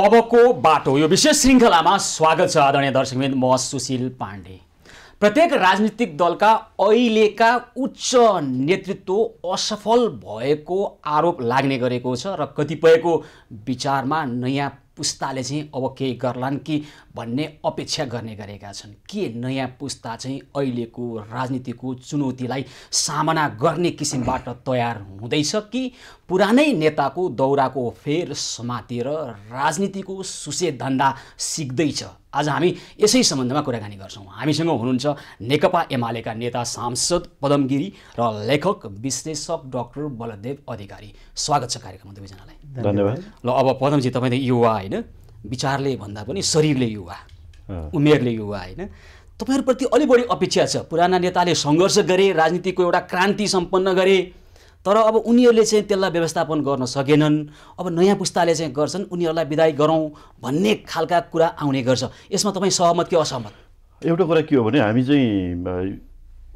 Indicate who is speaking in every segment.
Speaker 1: अबको बाटो। यो विशेष श्रृङ्खलामा स्वागत छ आदरणीय दर्शकबिन म सुशील पाण्डे। प्रत्येक राजनीतिक दलका अहिलेका उच्च नेतृत्व असफल भएको आरोप लाग्ने गरेको छ र कतिपयको विचारमा नयाँ पुस्ताले चाहिँ अब केही गर्लान् कि भन्ने अपेक्षा गर्ने गरेका छन्। के नयाँ पुस्ता चाहिँ अहिलेको राजनीतिको चुनौतीलाई सामना गर्ने किसिमबाट तयार हुँदैछ कि पुरानै नेताको दौराको फेर समातेर राजनीतिको सुसे धन्दा सिक्दैछ? आज हामी यसै सम्बन्धमा कुराकानी गर्छौँ। हामीसँग हुनुहुन्छ नेकपा एमालेका नेता सांसद पदमगिरी र लेखक विश्लेषक डाक्टर बलदेव अधिकारी। स्वागत छ कार्यक्रममा दुवैजनालाई।
Speaker 2: धन्यवाद।
Speaker 1: ल अब पदमजी तपाईँ त युवा होइन विचारले भन्दा पनि शरीरले युवा उमेरले युवा होइन। तपाईँहरूप्रति अलि बढी अपेक्षा छ। पुराना नेताले सङ्घर्ष गरे राजनीतिको एउटा क्रान्ति सम्पन्न गरे। तर अब उनीहरूले चाहिँ त्यसलाई व्यवस्थापन गर्न सकेनन्। अब नयाँ पुस्ताले चाहिँ गर्छन् उनीहरूलाई विदाय गरौँ भन्ने खालका कुरा आउने गर्छ। यसमा तपाईँ सहमत कि असहमत?
Speaker 2: एउटा कुरा के हो भने हामी चाहिँ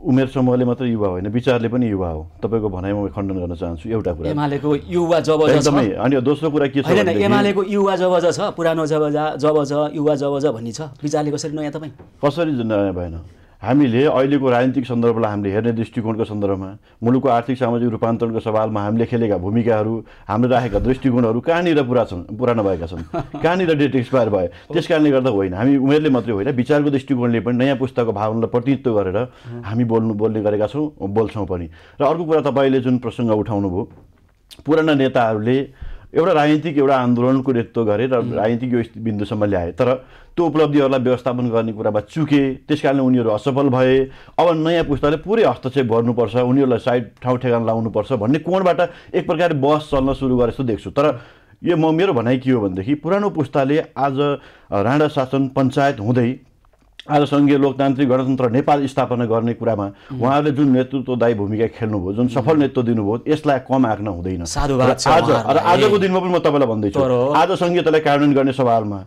Speaker 2: उमेर समूहले मात्रै युवा होइन विचारले पनि युवा हो। तपाईँको भनाइमा म खण्डन गर्न चाहन्छु एउटा कुरा।
Speaker 1: एमालेको युवा जब
Speaker 2: एकदमै अनि दोस्रो कुरा के छ
Speaker 1: एमालेको युवा जब ज छ पुरानो जब जा जब ज युवा जब ज भन्ने छ। विचारले कसरी नयाँ तपाईँ?
Speaker 2: कसरी नयाँ भएन? हामीले अहिलेको राजनीतिक सन्दर्भलाई हामीले हेर्ने दृष्टिकोणको सन्दर्भमा मुलुकको आर्थिक सामाजिक रूपान्तरणको सवालमा हामीले खेलेका भूमिकाहरू हामीले राखेका दृष्टिकोणहरू कहाँनिर पुरा छन् पुरानो भएका छन्? कहाँनिर डेट एक्सपायर भए त्यस कारणले गर्दा होइन। हामी उमेरले मात्रै होइन विचारको दृष्टिकोणले पनि नयाँ पुस्ताको भावनालाई प्रतिनिधित्व गरेर हामी बोल्नु बोल्ने गरेका छौँ बोल्छौँ पनि। र अर्को कुरा तपाईँले जुन प्रसङ्ग उठाउनु भयो पुराना नेताहरूले एउटा राजनीतिक एउटा आन्दोलनको नेतृत्व गरे र राजनीतिक यो बिन्दुसम्म ल्याए। तर त्यो उपलब्धिहरूलाई व्यवस्थापन गर्ने कुरामा चुके त्यस कारणले उनीहरू असफल भए। अब नयाँ पुस्ताले पुरै हस्तक्षेप गर्नुपर्छ उनीहरूलाई साइड ठाउँ ठेगाना लाउनुपर्छ भन्ने कोणबाट एक प्रकारले बहस चल्न सुरु गरे जस्तो देख्छु। तर यो म मेरो भनाइ के हो भनेदेखि पुरानो पुस्ताले आज राणा शासन पञ्चायत हुँदै आज सङ्घीय लोकतान्त्रिक गणतन्त्र नेपाल स्थापना गर्ने कुरामा उहाँहरूले जुन नेतृत्वदायी भूमिका खेल्नुभयो जुन सफल नेतृत्व दिनुभयो यसलाई कम आँक्न हुँदैन आज र। आजको दिनमा पनि म तपाईँलाई भन्दैछु आज सङ्घीयतालाई कार्यान्वयन गर्ने सवालमा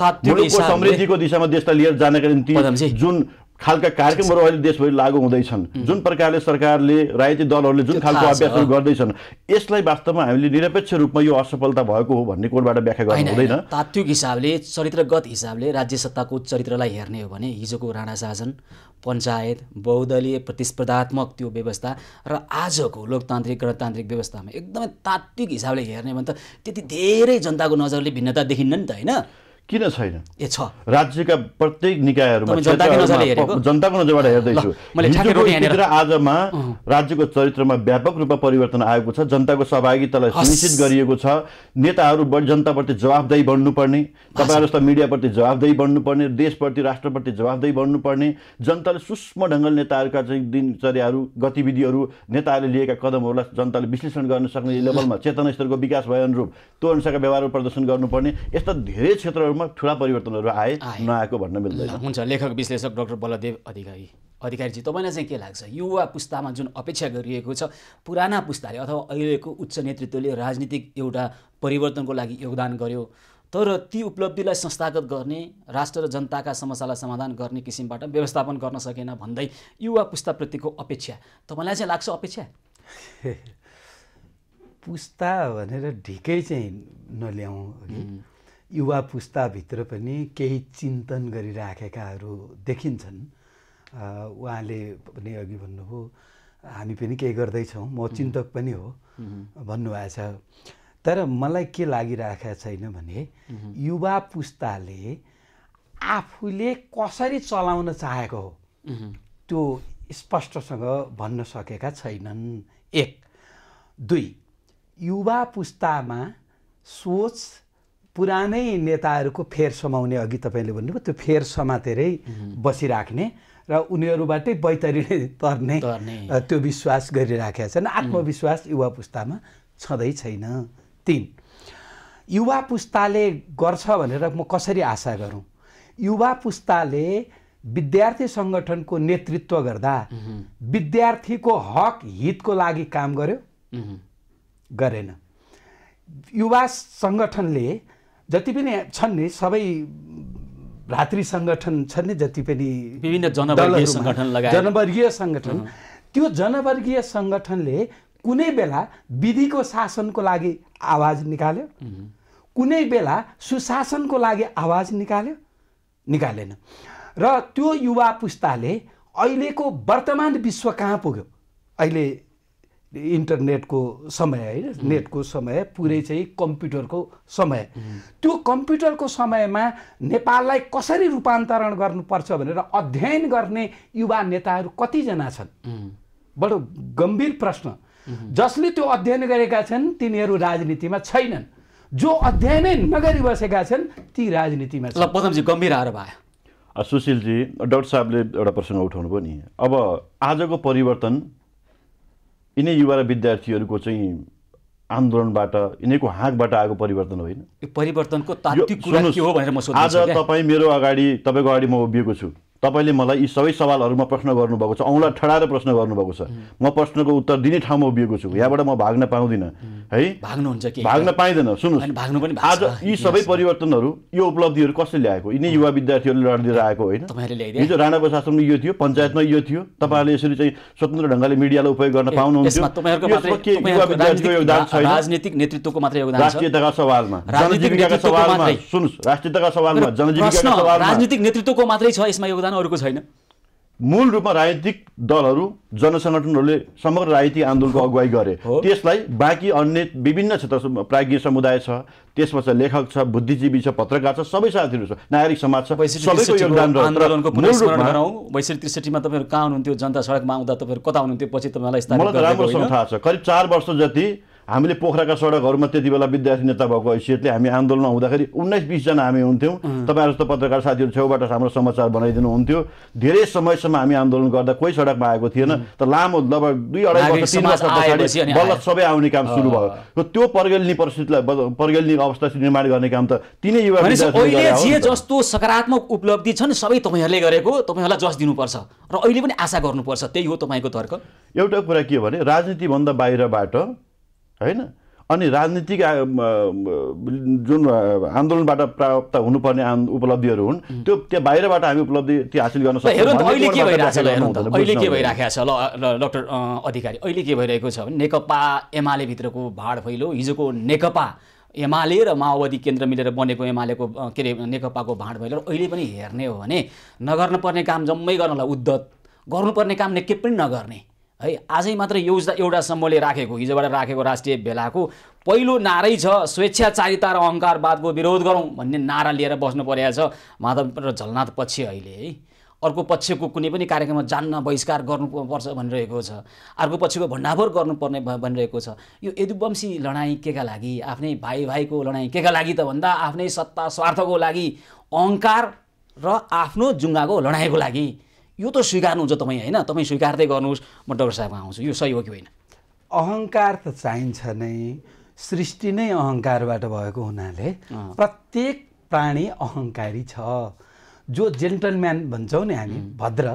Speaker 2: समृद्धिको दिशामा देशलाई लिएर जानका। निम्ति जुन खालका कार्यक्रमहरू अहिले देशभरि लागू हुँदैछन् जुन प्रकारले सरकारले राजनीतिक दलहरूले जुन खालको। अभ्यासहरू गर्दैछन् यसलाई वास्तवमा हामीले निरपेक्ष रूपमा यो असफलता भएको हो भन्ने कोणबाट व्याख्या गर्नु हुँदैन।
Speaker 1: तात्विक हिसाबले चरित्रगत हिसाबले राज्य सत्ताको चरित्रलाई हेर्ने हो भने हिजोको राणा शासन पञ्चायत बहुदलीय प्रतिस्पर्धात्मक त्यो व्यवस्था र आजको लोकतान्त्रिक गणतान्त्रिक व्यवस्थामा एकदमै तात्विक हिसाबले हेर्ने भने त त्यति धेरै जनताको नजरले भिन्नता देखिन्न नि त होइन
Speaker 2: किन छैन?
Speaker 1: ए छ।
Speaker 2: राज्यका प्रत्येक निकायहरूमा
Speaker 1: जनताकै
Speaker 2: नजरबाट हेर्दैछु। आजमा राज्यको चरित्रमा व्यापक रूपमा परिवर्तन आएको छ। जनताको सहभागितालाई। सुनिश्चित गरिएको छ। नेताहरू बढी जनताप्रति जवाबदेही बन्नुपर्ने तपाईँहरू जस्ता मिडियाप्रति जवाबदेही बन्नुपर्ने देशप्रति राष्ट्रप्रति जवाबदेही बन्नुपर्ने जनताले सूक्ष्म ढङ्गले नेताहरूका चाहिँ दिनचर्याहरू गतिविधिहरू नेताहरूले लिएका कदमहरूलाई जनताले विश्लेषण गर्न सक्ने लेभलमा चेतना स्तरको विकास भए अनुरूप त्यो अनुसारका व्यवहारहरू प्रदर्शन गर्नुपर्ने। यस्ता धेरै क्षेत्रहरूमा ठुला परिवर्तनहरू आए
Speaker 1: आए।
Speaker 2: नआएको भन्न मिल्दैन।
Speaker 1: हुन्छ लेखक विश्लेषक डाक्टर बलदेव अधिकारी अधिकारीजी तपाईँलाई चाहिँ के लाग्छ? युवा पुस्तामा जुन अपेक्षा गरिएको छ पुराना पुस्ताले अथवा अहिलेको उच्च नेतृत्वले राजनीतिक एउटा परिवर्तनको लागि योगदान गर्यो तर ती उपलब्धिलाई संस्थागत गर्ने राष्ट्र र जनताका समस्यालाई समाधान गर्ने किसिमबाट व्यवस्थापन गर्न सकेन भन्दै युवा पुस्ताप्रतिको अपेक्षा तपाईँलाई चाहिँ लाग्छ अपेक्षा?
Speaker 3: पुस्ता भनेर ढिकै चाहिँ नल्याउँ अघि। युवा पुस्ताभित्र पनि केही चिन्तन गरिराखेकाहरू देखिन्छन्। उहाँले पनि अघि भन्नुभयो हामी पनि केही गर्दैछौँ म चिन्तक पनि हो भन्नुभएको छ। तर मलाई के लागिरहेको छैन भने युवा पुस्ताले आफूले कसरी चलाउन चाहेको हो त्यो स्पष्टसँग भन्न सकेका छैनन्। एक दुई युवा पुस्तामा सोच पुरानै नेताहरूको फेर समाउने अघि तपाईँले भन्नुभयो त्यो फेर समातेरै बसिराख्ने र उनीहरूबाटै बैतरिने तर्ने त्यो विश्वास गरिराखेका छन्। आत्मविश्वास युवा पुस्तामा छँदै छैन। तिन युवा पुस्ताले गर्छ भनेर म कसरी आशा गरौँ? युवा पुस्ताले विद्यार्थी सङ्गठनको नेतृत्व गर्दा विद्यार्थीको हक हितको लागि काम गर्यो? गरेन। युवा सङ्गठनले जति पनि छन् नि सबै भ्रातृ सङ्गठन छन् नि जति पनि
Speaker 1: विभिन्न जनवर्गीय सङ्गठन।
Speaker 3: जनवर्गीय सङ्गठन। त्यो जनवर्गीय सङ्गठनले कुनै बेला विधिको शासनको लागि आवाज निकाल्यो कुनै बेला सुशासनको लागि आवाज निकाल्यो निकालेन। र त्यो युवा पुस्ताले अहिलेको वर्तमान विश्व कहाँ पुग्यो? अहिले इन्टरनेटको समय होइन नेटको समय पुरै चाहिँ कम्प्युटरको समय। त्यो कम्प्युटरको समयमा नेपाललाई कसरी रूपान्तरण गर्नुपर्छ भनेर अध्ययन गर्ने युवा नेताहरू कतिजना छन्? बडो गम्भीर प्रश्न। जसले त्यो अध्ययन गरेका छन् तिनीहरू राजनीतिमा छैनन्। जो अध्ययनै नगरी बसेका छन् ती राजनीतिमा छन्।
Speaker 1: ल पदमजी गम्भीर आएर भयो।
Speaker 2: सुशीलजी डाक्टर साहबले एउटा प्रसङ्ग उठाउनु भयो नि। अब आजको परिवर्तन यिनै युवा र विद्यार्थीहरूको चाहिँ आन्दोलनबाट यिनीको हाँकबाट आएको परिवर्तन होइन
Speaker 1: यो परिवर्तनको
Speaker 2: आज। तपाईँ मेरो अगाडि तपाईँको अगाडि म उभिएको छु तपाईँले मलाई यी सबै सवालहरूमा प्रश्न गर्नुभएको छ औँला ठडाएर प्रश्न गर्नुभएको छ। म प्रश्नको उत्तर दिने ठाउँमा उभिएको छु यहाँबाट म भाग्न पाउँदिनँ है?
Speaker 1: भाग्नुहुन्छ के?
Speaker 2: भाग्न पाइँदैन सुन्नुहोस्।
Speaker 1: भाग्नु पनि
Speaker 2: आज यी सबै परिवर्तनहरू यो उपलब्धिहरू कसले ल्याएको? यिनै युवा विद्यार्थीहरूले लडिदिएर आएको होइन। हिजो राणाको शासनमा यो थियो पञ्चायतमा यो थियो। तपाईँहरूले यसरी चाहिँ स्वतन्त्र ढङ्गले मिडियालाई उपयोग गर्न पाउनुहुन्थ्यो योगदान
Speaker 1: राजनीतिक नेतृत्वको मात्रै योगदान
Speaker 2: राष्ट्रियताका सवालमा
Speaker 1: राजनीतिक
Speaker 2: जनजीविकाका सवालमा। सुन्नुहोस् राष्ट्रियताका सवालमा जनजीविकाका सवालमा।
Speaker 1: राजनीतिक नेतृत्वको मात्रै छ यसमा योगदान। अरूको छैन।
Speaker 2: मूल रूपमा राजनीतिक दलहरू जनसङ्गठनहरूले समग्र राजनीतिक आन्दोलनको अगुवाई गरे। त्यसलाई बाँकी अन्य विभिन्न क्षेत्र प्राज्ञ समुदाय छ त्यसमा छ लेखक छ बुद्धिजीवी छ पत्रकार छ सबै साथीहरू छ नागरिक समाज छ
Speaker 1: बैसठी त्रिसठीमा तपाईँहरू कहाँ हुनुहुन्थ्यो? जनता सडकमा आउँदा तपाईँहरू कता हुनुहुन्थ्यो? पछि तपाईँलाई
Speaker 2: मलाई राम्रोसँग? थाहा छ। करिब चार वर्ष जति हामीले पोखराका सडकहरूमा त्यति बेला विद्यार्थी नेता भएको हैसियतले हामी आन्दोलनमा हुँदाखेरि उन्नाइस बिसजना हामी हुन्थ्यौँ। तपाईँहरू जस्तो पत्रकार साथीहरू छेउबाट हाम्रो समाचार बनाइदिनु हुन्थ्यो। धेरै समयसम्म हामी आन्दोलन गर्दा कोही सडकमा आएको थिएन। त लामो लगभग दुई अढाई वर्ष तिन पछाडि बल्ल। सबै आउने काम सुरु भयो। र त्यो पर्गेल्ने परिस्थितिलाई पर्गेल्ने अवस्था निर्माण गर्ने काम त तिनै युवा
Speaker 1: जे। जस्तो सकारात्मक उपलब्धि छन् सबै तपाईँहरूले गरेको तपाईँहरूलाई जस दिनुपर्छ। र अहिले पनि आशा गर्नुपर्छ। त्यही हो तपाईँको तर्क?
Speaker 2: एउटा कुरा के भने राजनीतिभन्दा बाहिरबाट होइन? अनि राजनीतिक जुन आन्दोलनबाट प्राप्त हुनुपर्ने उपलब्धिहरू हुन् त्यो त्यो बाहिरबाट हामी उपलब्धि त्यो हासिल गर्न भन्ने
Speaker 1: अहिले के
Speaker 2: कोणबाट
Speaker 1: भइरहेछ ल
Speaker 2: व्याख्या
Speaker 1: हेरौँ त।
Speaker 2: गर्नु
Speaker 1: अहिले के
Speaker 2: हुँदैन,
Speaker 1: भइरहेको छ ल डक्टर अधिकारी अहिले के भइरहेको छ भने नेकपा एमाले भित्रको भाड फैलो हिजोको नेकपा एमाले र माओवादी केन्द्र मिलेर बनेको एमालेको के अरे नेकपाको भाँड फैलो अहिले पनि हेर्ने हो भने नगर्नु पर्ने काम जम्मै गर्नलाई उद्धत गर्नुपर्ने काम निकै पनि नगर्ने। है आजै मात्र एउटा समूहले राखेको हिजोबाट राखेको राष्ट्रिय भेलाको पहिलो नारै छ स्वेच्छाचारिता र अहङ्कारवादको विरोध गरौँ भन्ने नारा लिएर बस्नु परेको छ माधव र झलनाथ पक्ष अहिले है। अर्को पक्षको कुनै पनि कार्यक्रममा जान्न बहिष्कार गर्नुपर्छ भनिरहेको छ। अर्को पक्षको भण्डाफोर गर्नुपर्ने भनिरहेको छ। यो यदुवंशी लडाइँ केका लागि आफ्नै भाइ भाइको लडाइँ केका लागि त भन्दा आफ्नै सत्ता स्वार्थको लागि अहङ्कार र आफ्नो जुङ्गाको लडाइँको लागि यो त स्वीकार्नुहुन्छ तपाईँ होइन? तपाईँ स्वीकार्दै गर्नुहोस् म डाक्टर साहबमा आउँछु। यो सही हो कि होइन?
Speaker 3: अहङ्कार त चाहिन्छ नै। सृष्टि नै अहङ्कारबाट भएको हुनाले प्रत्येक प्राणी अहङ्कारी छ। जो जेन्टलम्यान भन्छौँ नि हामी भद्र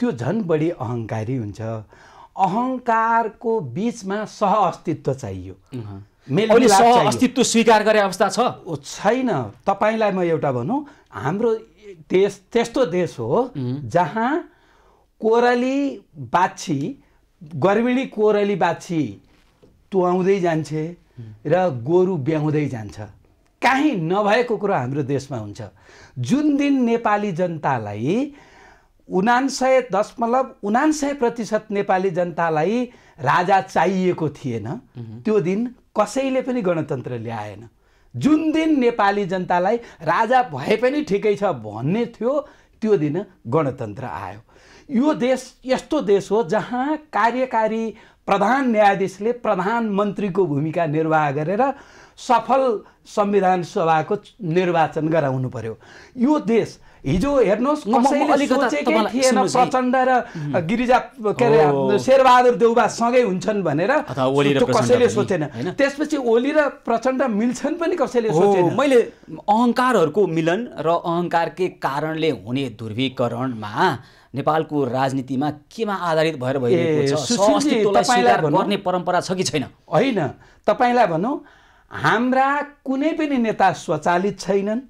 Speaker 3: त्यो झन् बढी अहङ्कारी हुन्छ। अहङ्कारको बिचमा सह अस्तित्व चाहियो।
Speaker 1: अस्तित्व स्वीकार गरे अवस्था छ?
Speaker 3: छैन। तपाईँलाई म एउटा भनौँ हाम्रो देश त्यस्तो देश हो जहाँ कोरली बाछी गर्भिणी कोरली बाछी तुहाउँदै जान्छे र गोरु ब्याउँदै जान्छ। काहीँ नभएको कुरो हाम्रो देशमा हुन्छ। जुन दिन नेपाली जनतालाई उनान्सय दशमलव उनान्सय प्रतिशत नेपाली जनतालाई राजा चाहिएको थिएन त्यो दिन कसैले पनि गणतन्त्र ल्याएन। जुन दिन नेपाली जनतालाई राजा भए पनि ठिकै छ भन्ने थियो त्यो दिन गणतन्त्र आयो। यो देश यस्तो देश हो जहाँ कार्यकारी प्रधान न्यायाधीशले प्रधानमन्त्रीको भूमिका निर्वाह गरेर सफल संविधान सभाको निर्वाचन गराउनु पर्यो। यो देश हिजो हेर्नुहोस्। प्रचण्ड र गिरिजा के अरे। शेरबहादुर देउबा सँगै हुन्छन् भनेर कसैले सोचेन? त्यसपछि ओली र प्रचण्ड मिल्छन् पनि कसैले सोचेन
Speaker 1: मैले अहङ्कारहरूको मिलन र अहङ्कारकै कारणले हुने ध्रुवीकरणमा नेपालको राजनीतिमा केमा आधारित भएर भइरहेको छ। गर्ने परम्परा छ कि छैन
Speaker 3: होइन तपाईँलाई भनौँ हाम्रा कुनै पनि नेता स्वचालित छैनन्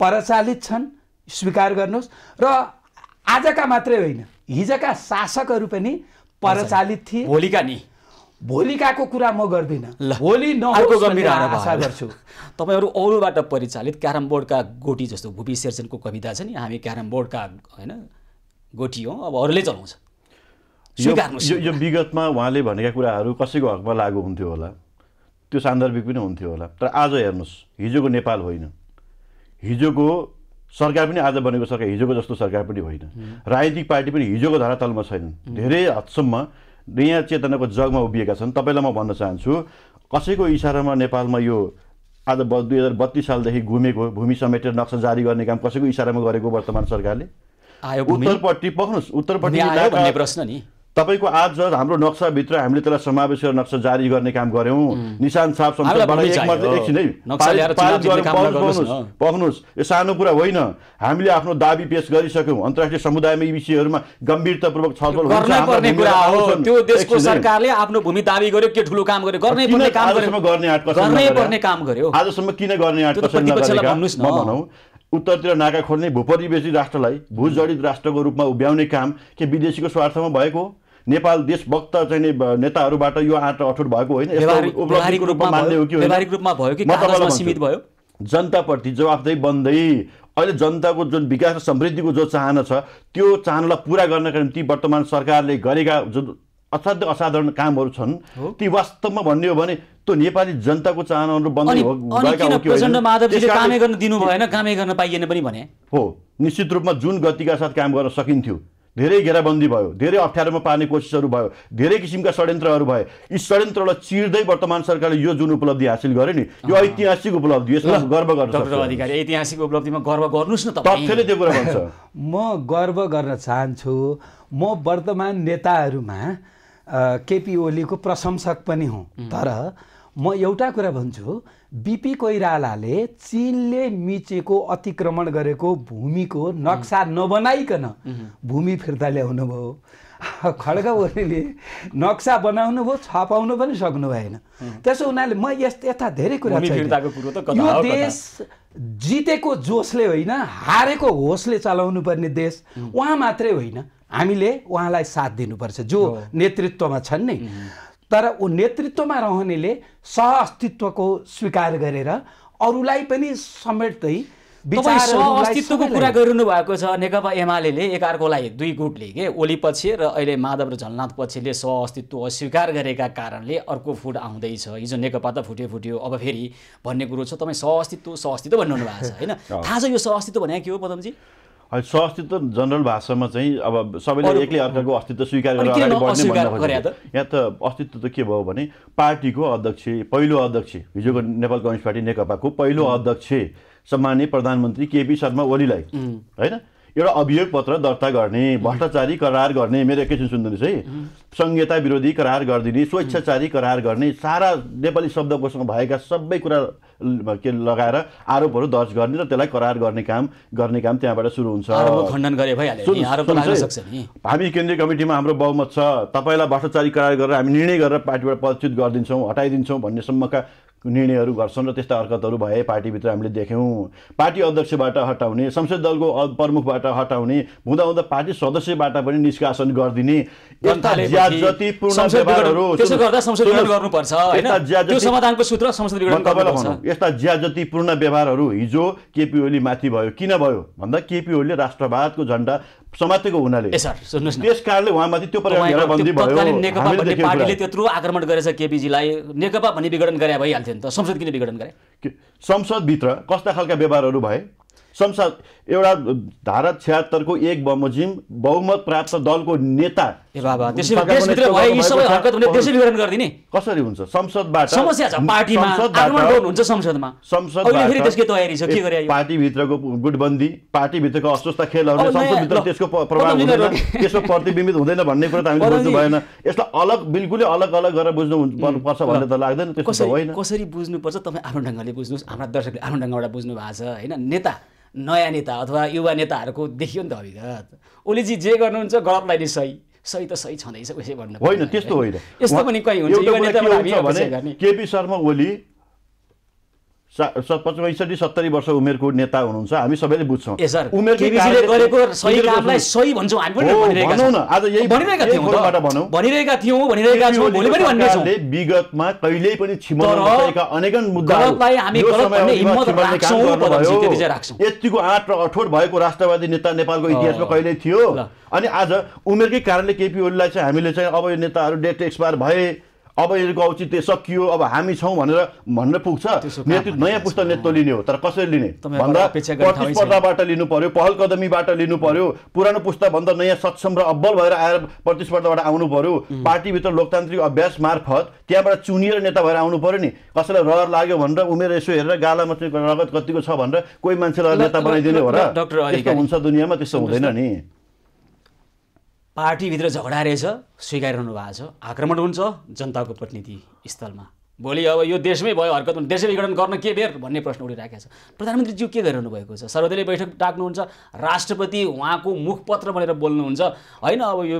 Speaker 3: परचालित छन् स्वीकार गर्नुहोस्। र आजका मात्रै होइन हिजोका शासकहरू पनि परचालित थिए।
Speaker 1: भोलिका नि।
Speaker 3: भोलिकाको कुरा म गर्दिनँ। भोलि आशा। गर्छु।
Speaker 1: तपाईँहरू अरूबाट परिचालित क्यारम बोर्डका गोटी जस्तो भूपी शेरचनको कविता छ नि हामी क्यारम बोर्डका होइन गोटी हौ। अब अरूले चलाउँछ।
Speaker 2: यो
Speaker 1: स्वीकार्नुहोस्।
Speaker 2: यो- यो विगतमा उहाँले भनेका कुराहरू कसैको हकमा लागु हुन्थ्यो होला? त्यो सान्दर्भिक पनि हुन्थ्यो होला। तर आज हेर्नुहोस् हिजोको नेपाल होइन। हिजोको सरकार पनि आज बनेको सरकार हिजोको जस्तो सरकार पनि होइन। राजनीतिक पार्टी पनि हिजोको धरातलमा छैनन् धेरै हदसम्म नयाँ चेतनाको जगमा उभिएका छन्। तपाईँलाई म भन्न चाहन्छु कसैको इसारामा नेपालमा यो आज ब दुई हजार बत्तिस सालदेखि घुमेको भूमि समेटेर नक्सा जारी गर्ने काम कसैको इसारामा गरेको वर्तमान सरकारले? उत्तरपट्टि पक्नुहोस् उत्तरपट्टि
Speaker 1: प्रश्न नि।
Speaker 2: तपाईँको आज हाम्रो नक्साभित्र हामीले त्यसलाई समावेश गरेर नक्सा जारी गर्ने काम गऱ्यौँ। निशान पाउनुहोस्, पाउनुहोस्। यो सानो कुरा होइन। हामीले आफ्नो दाबी पेश गरिसक्यौँ। अन्तर्राष्ट्रिय समुदायमा यी विषयहरूमा गम्भीरतापूर्वक छलफल।
Speaker 1: त्यो देशको। सरकारले आफ्नो भूमि दाबी गर्यो के ठुलो काम गर्यो? गर्नै
Speaker 2: किन
Speaker 1: पर्ने काम
Speaker 2: आजसम्म
Speaker 1: गर्यो।
Speaker 2: किन गर्ने आँट भनौँ। उत्तरतिर नाका खोल्ने भूपरिवेशी राष्ट्रलाई भूजडित राष्ट्रको रूपमा उभ्याउने काम के विदेशीको स्वार्थमा भएको हो? नेपाल देशभक्त चाहिँ नेताहरूबाट यो आँट अठोट भएको होइन यस्तो
Speaker 1: व्यवहारिक
Speaker 2: उपलब्धिको
Speaker 1: व्यवहारिक रूपमा
Speaker 2: मान्ने
Speaker 1: भयो
Speaker 2: हो कि होइन?
Speaker 1: व्यवहारिक रूपमा भयो कि
Speaker 2: म तपाईँलाई
Speaker 1: कागजमा
Speaker 2: भन्छु,
Speaker 1: सीमित भयो?
Speaker 2: जनताप्रति जवाफदेही बन्दै अहिले जनताको जुन विकास र समृद्धिको जो चाहना छ त्यो चाहनालाई पुरा गर्नका निम्ति वर्तमान सरकारले गरेका जुन असाध्य असाधारण कामहरू छन् ती वास्तवमा भन्ने हो भने त्यो नेपाली जनताको चाहनाहरू बन्दै हो
Speaker 1: कामै गर्न पाइएन पनि भने?
Speaker 2: हो निश्चित रूपमा जुन गतिका साथ काम गर्न सकिन्थ्यो धेरै घेराबन्दी भयो धेरै अप्ठ्यारोमा पार्ने कोसिसहरू भयो धेरै किसिमका षड्यन्त्रहरू भए यी षड्यन्त्रलाई चिर्दै वर्तमान सरकारले यो जुन उपलब्धि हासिल गर्यो नि यो ऐतिहासिक उपलब्धि यसमा गर्व गर्न सक्छ।
Speaker 1: अधिकारी ऐतिहासिक उपलब्धिमा गर्व गर्नुहोस् न
Speaker 2: तथ्यले त्यो कुरा भन्छ।
Speaker 3: म गर्व गर्न चाहन्छु म वर्तमान नेताहरूमा केपी ओलीको प्रशंसक पनि हुँ तर म एउटा कुरा भन्छु बिपी कोइरालाले चिनले मिचेको अतिक्रमण गरेको भूमिको नक्सा नबनाइकन भूमि फिर्ता ल्याउनु भयो खड्ग ओलीले नक्सा बनाउनु भयो छपाउनु पनि सक्नु भएन। त्यसो हुनाले म यस यता धेरै कुरा यो। देश जितेको जोसले होइन हारेको होसले चलाउनु पर्ने देश उहाँ मात्रै होइन। हामीले उहाँलाई साथ दिनुपर्छ। जो नेतृत्वमा छन् नि। तर ऊ नेतृत्वमा रहनेले सह अस्तित्वको स्वीकार गरेर अरूलाई पनि समेट्दै
Speaker 1: अस्तित्वको कुरा गरिरहनु भएको छ नेकपा एमाले एकअर्कोलाई दुई गुटले के? ओली पक्ष र अहिले माधव र झलनाथ पक्षले सह अस्तित्व अस्वीकार गरेका कारणले अर्को फुट आउँदैछ। हिजो नेकपा त फुट्यो फुट्यो अब फेरि भन्ने कुरो छ। तपाईँ सह अस्तित्व सह अस्तित्व भन्नु भएको छ होइन? थाहा छ यो सह अस्तित्व भने के हो पदमजी?
Speaker 2: सहअस्तित्व जनरल भाषामा चाहिँ अब सबैले एक्लै अर्काको अस्तित्व स्वीकार गरेर अगाडि बढ्ने? यहाँ त अस्तित्व त के भयो भने पार्टीको अध्यक्ष पहिलो अध्यक्ष हिजोको नेपाल कम्युनिस्ट पार्टी नेकपाको पहिलो अध्यक्ष सम्माननीय प्रधानमन्त्री केपी शर्मा ओलीलाई होइन? एउटा अभियोग पत्र दर्ता गर्ने भ्रष्टाचारी करार गर्ने मेरो एकैछिन सुन्नुहोस् है। संहिता विरोधी करार गरिदिने स्वेच्छाचारी करार गर्ने सारा नेपाली शब्दकोसँग भएका सबै कुरा के लगाएर आरोपहरू दर्ज गर्ने र त्यसलाई करार गर्ने काम गर्ने काम त्यहाँबाट सुरु हुन्छ। हामी केन्द्रीय कमिटीमा हाम्रो बहुमत छ। तपाईँलाई भ्रष्टाचारी करार गरेर हामी निर्णय गरेर पार्टीबाट पदच्युत गरिदिन्छौँ हटाइदिन्छौँ भन्नेसम्मका निर्णयहरू गर्छन् र त्यस्ता हरकतहरू भए पार्टीभित्र हामीले देख्यौँ। पार्टी अध्यक्षबाट हटाउने संसद दलको प्रमुखबाट हटाउने हुँदा हुँदा पार्टी सदस्यबाट पनि निष्कासन गरिदिने यस्ता ज्याजतीपूर्ण व्यवहारहरू हिजो केपी ओली माथि भयो। किन भयो? भन्दा केपी ओलीले राष्ट्रवादको झन्डा समातेको हुनाले त्यस कारणले उहाँ माथि त्यो भयो
Speaker 1: नेकपा भन्ने पार्टीले। त्यत्रो आक्रमण गरेछ केपीजीलाई। नेकपा भन्ने विघटन गरे भइहाल्थ्यो नि त। संसद किन विघटन गरे?
Speaker 2: संसदभित्र कस्ता खालका व्यवहारहरू भए? संसद एउटा धारा छ्यात्तरको एक बमोजिम बहुमत प्राप्त दलको नेता
Speaker 1: ए बाबा त्यसै देशभित्र भए यी सबै। हरकत हुने देशै विघटन गरिदिने?
Speaker 2: कसरी हुन्छ? संसदबाट
Speaker 1: समस्या छ पार्टीमा आक्रमण गर्नुहुन्छ संसदमा।
Speaker 2: संसदबाट
Speaker 1: अहिले फेरि त्यसकै तयारी छ के गरे?
Speaker 2: पार्टीभित्रको गुटबन्दी पार्टीभित्रको अस्वस्थ
Speaker 1: नयाँ-
Speaker 2: संसदभित्र त्यसको प्रभाव हुँदैन। त्यसको प्रतिबिम्बित हुँदैन भन्ने कुरा त हामीले बुझ्नु भएन। यसलाई अलग बिल्कुलै अलग अलग गरेर बुझ्नु पर्छ भन्ने त लाग्दैन त्यस्तो त
Speaker 1: कसरी
Speaker 2: होइन।
Speaker 1: कसरी बुझ्नुपर्छ? तपाईँ आफ्नो ढङ्गले बुझ्नुहोस्। हाम्रा दर्शकले आफ्नो ढङ्गबाट बुझ्नु भएको छ होइन? नेता नयाँ नेता अथवा युवा नेताहरूको देखियो नि त अभिगत। ओलीजी जे गर्नुहुन्छ गलतलाई नि सही सही त सही छँदैछ उसै भन्नु
Speaker 2: होइन त्यस्तो होइन।
Speaker 1: यस्तो पनि कहीँ हुन्छ
Speaker 2: केपी शर्मा ओली पैँसठी सत्तरी वर्ष उमेरको नेता हुनुहुन्छ। हामी सबैले बुझ्छौँ। विगतमा कहिल्यै पनि। यतिको आँट र अठोट भएको राष्ट्रवादी नेता नेपालको इतिहासमा कहिल्यै थियो। अनि आज उमेरकै कारणले केपी ओलीलाई चाहिँ हामीले चाहिँ अब यो नेताहरू डेट एक्सपायर भए अब यिनीहरूको औचित्य सकियो अब हामी छौँ भनेर भन्न पुग्छ। नेतृत्व नयाँ? पुस्ता नेतृत्व लिने हो तर कसरी लिने? भन्दा। प्रतिस्पर्धाबाट लिनु पर्यो पहल कदमीबाट लिनु पर्यो पुरानो पुस्ताभन्दा नयाँ सक्षम र अब्बल भएर आएर प्रतिस्पर्धाबाट आउनु पर्यो। पार्टीभित्र लोकतान्त्रिक अभ्यास मार्फत त्यहाँबाट चुनिएर नेता भएर आउनु पर्यो नि। कसैलाई रहर लाग्यो भनेर उमेर यसो हेरेर गालामा रगत कतिको छ भनेर कोही मान्छेलाई नेता बनाइदिने हो र। हुन्छ दुनियाँमा त्यस्तो हुँदैन नि।
Speaker 1: पार्टीभित्र झगडा रहेछ स्वीकारिरहनु भएको छ। आक्रमण हुन्छ जनताको प्रतिनिधि स्थलमा। भोलि अब यो देशमै भयो हरकत देशै विघटन गर्न के बेर भन्ने प्रश्न उठिराखेको छ। प्रधानमन्त्रीज्यू के गरिरहनु भएको छ? सर्वदलीय बैठक डाक्नुहुन्छ राष्ट्रपति उहाँको मुखपत्र भनेर बोल्नुहुन्छ। होइन अब यो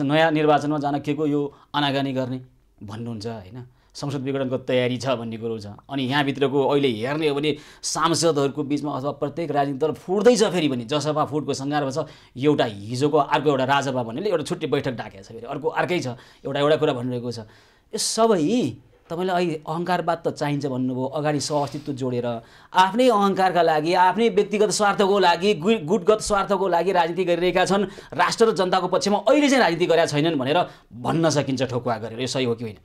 Speaker 1: नयाँ निर्वाचनमा जान के को यो अनागानी गर्ने भन्नुहुन्छ होइन? संसद विघटनको तयारी छ भन्ने कुरो छ। अनि यहाँभित्रको अहिले हेर्ने हो भने सांसदहरूको बिचमा अथवा प्रत्येक राजनीतिक दल फुट्दैछ फेरि पनि जसपा फुटको सङ्घारमा छ एउटा हिजोको अर्को एउटा राजपा भन्नेले एउटा छुट्टै बैठक डाकेको छ फेरि। अर्को अर्कै छ एउटा एउटा कुरा भनिरहेको छ। यो सबै तपाईँले अहिले अहङ्कारवाद त चाहिन्छ भन्नुभयो अगाडि सहअस्तित्व जोडेर आफ्नै अहङ्कारका लागि आफ्नै व्यक्तिगत स्वार्थको लागि गुटगत स्वार्थको लागि राजनीति गरिरहेका छन्। राष्ट्र र जनताको पक्षमा अहिले चाहिँ राजनीति गरेका छैनन् भनेर भन्न सकिन्छ ठोकुवा गरेर। यो सही हो कि होइन?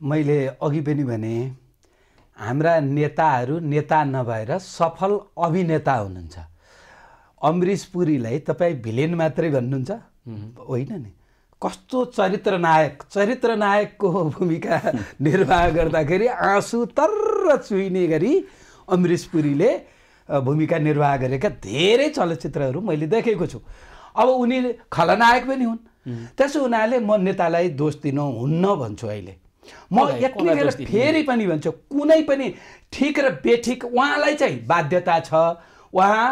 Speaker 3: मैले अघि पनि भने हाम्रा नेताहरू नेता नभएर सफल अभिनेता हुनुहुन्छ। अमरिस पुरीलाई तपाईँ भिलेन मात्रै भन्नुहुन्छ? होइन नि। कस्तो चरित्र नायक चरित्र नायकको भूमिका निर्वाह गर्दाखेरि आँसु तर चुहिने गरी अमरिस पुरीले भूमिका निर्वाह गरेका धेरै चलचित्रहरू मैले देखेको छु। अब उनी खलनायक पनि हुन्। त्यसो हुनाले म नेतालाई दोष दिन हुन्न भन्छु अहिले। म
Speaker 1: कसलाई
Speaker 3: बेला? फेरि पनि भन्छु कुनै पनि ठिक र बेठिक उहाँलाई चाहिँ बाध्यता छ। उहाँ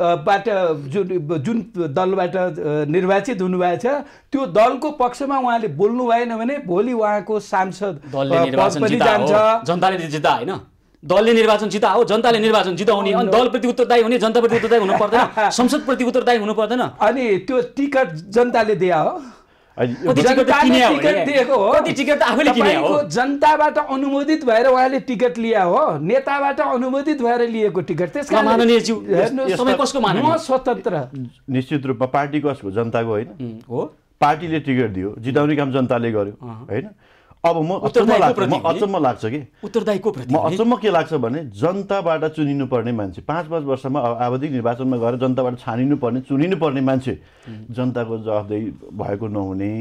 Speaker 3: बाट जुन जुन दलबाट निर्वाचित हुनुभएको छ त्यो दलको पक्षमा उहाँले बोल्नु भएन भने भोलि उहाँको सांसद
Speaker 1: जनताले जिता होइन? दलले निर्वाचन जिता हो जनताले निर्वाचन जिताउने अनि। दलप्रति उत्तरदायी हुने जनताप्रति उत्तरदायी हुनु पर्दैन संसदप्रति उत्तरदायी हुनु पर्दैन।
Speaker 3: अनि त्यो टिकट जनताले दिया हो। जनताबाट अनुमोदित भएर उहाँले टिकट लिया हो। नेताबाट अनुमोदित भएर लिएको टिकट त्यस
Speaker 1: कसको माननीय?
Speaker 3: म स्वतन्त्र।
Speaker 2: निश्चित रूपमा पार्टीको असको जनताको होइन।
Speaker 1: हो।
Speaker 2: पार्टीले टिकट दियो जिताउने काम जनताले गर्यो होइन? अब म अचम्म
Speaker 1: उत्तरदायीको
Speaker 2: लाग्छ म? अचम्म लाग्छ कि
Speaker 1: उत्तरदायी को प्रति
Speaker 2: म? अचम्म के लाग्छ भने जनताबाट चुनिनु पर्ने मान्छे पाँच पाँच वर्षमा आवधिक निर्वाचनमा गएर जनताबाट छानिनु पर्ने चुनिनु पर्ने मान्छे जनताको जवाबदेही भएको नहुने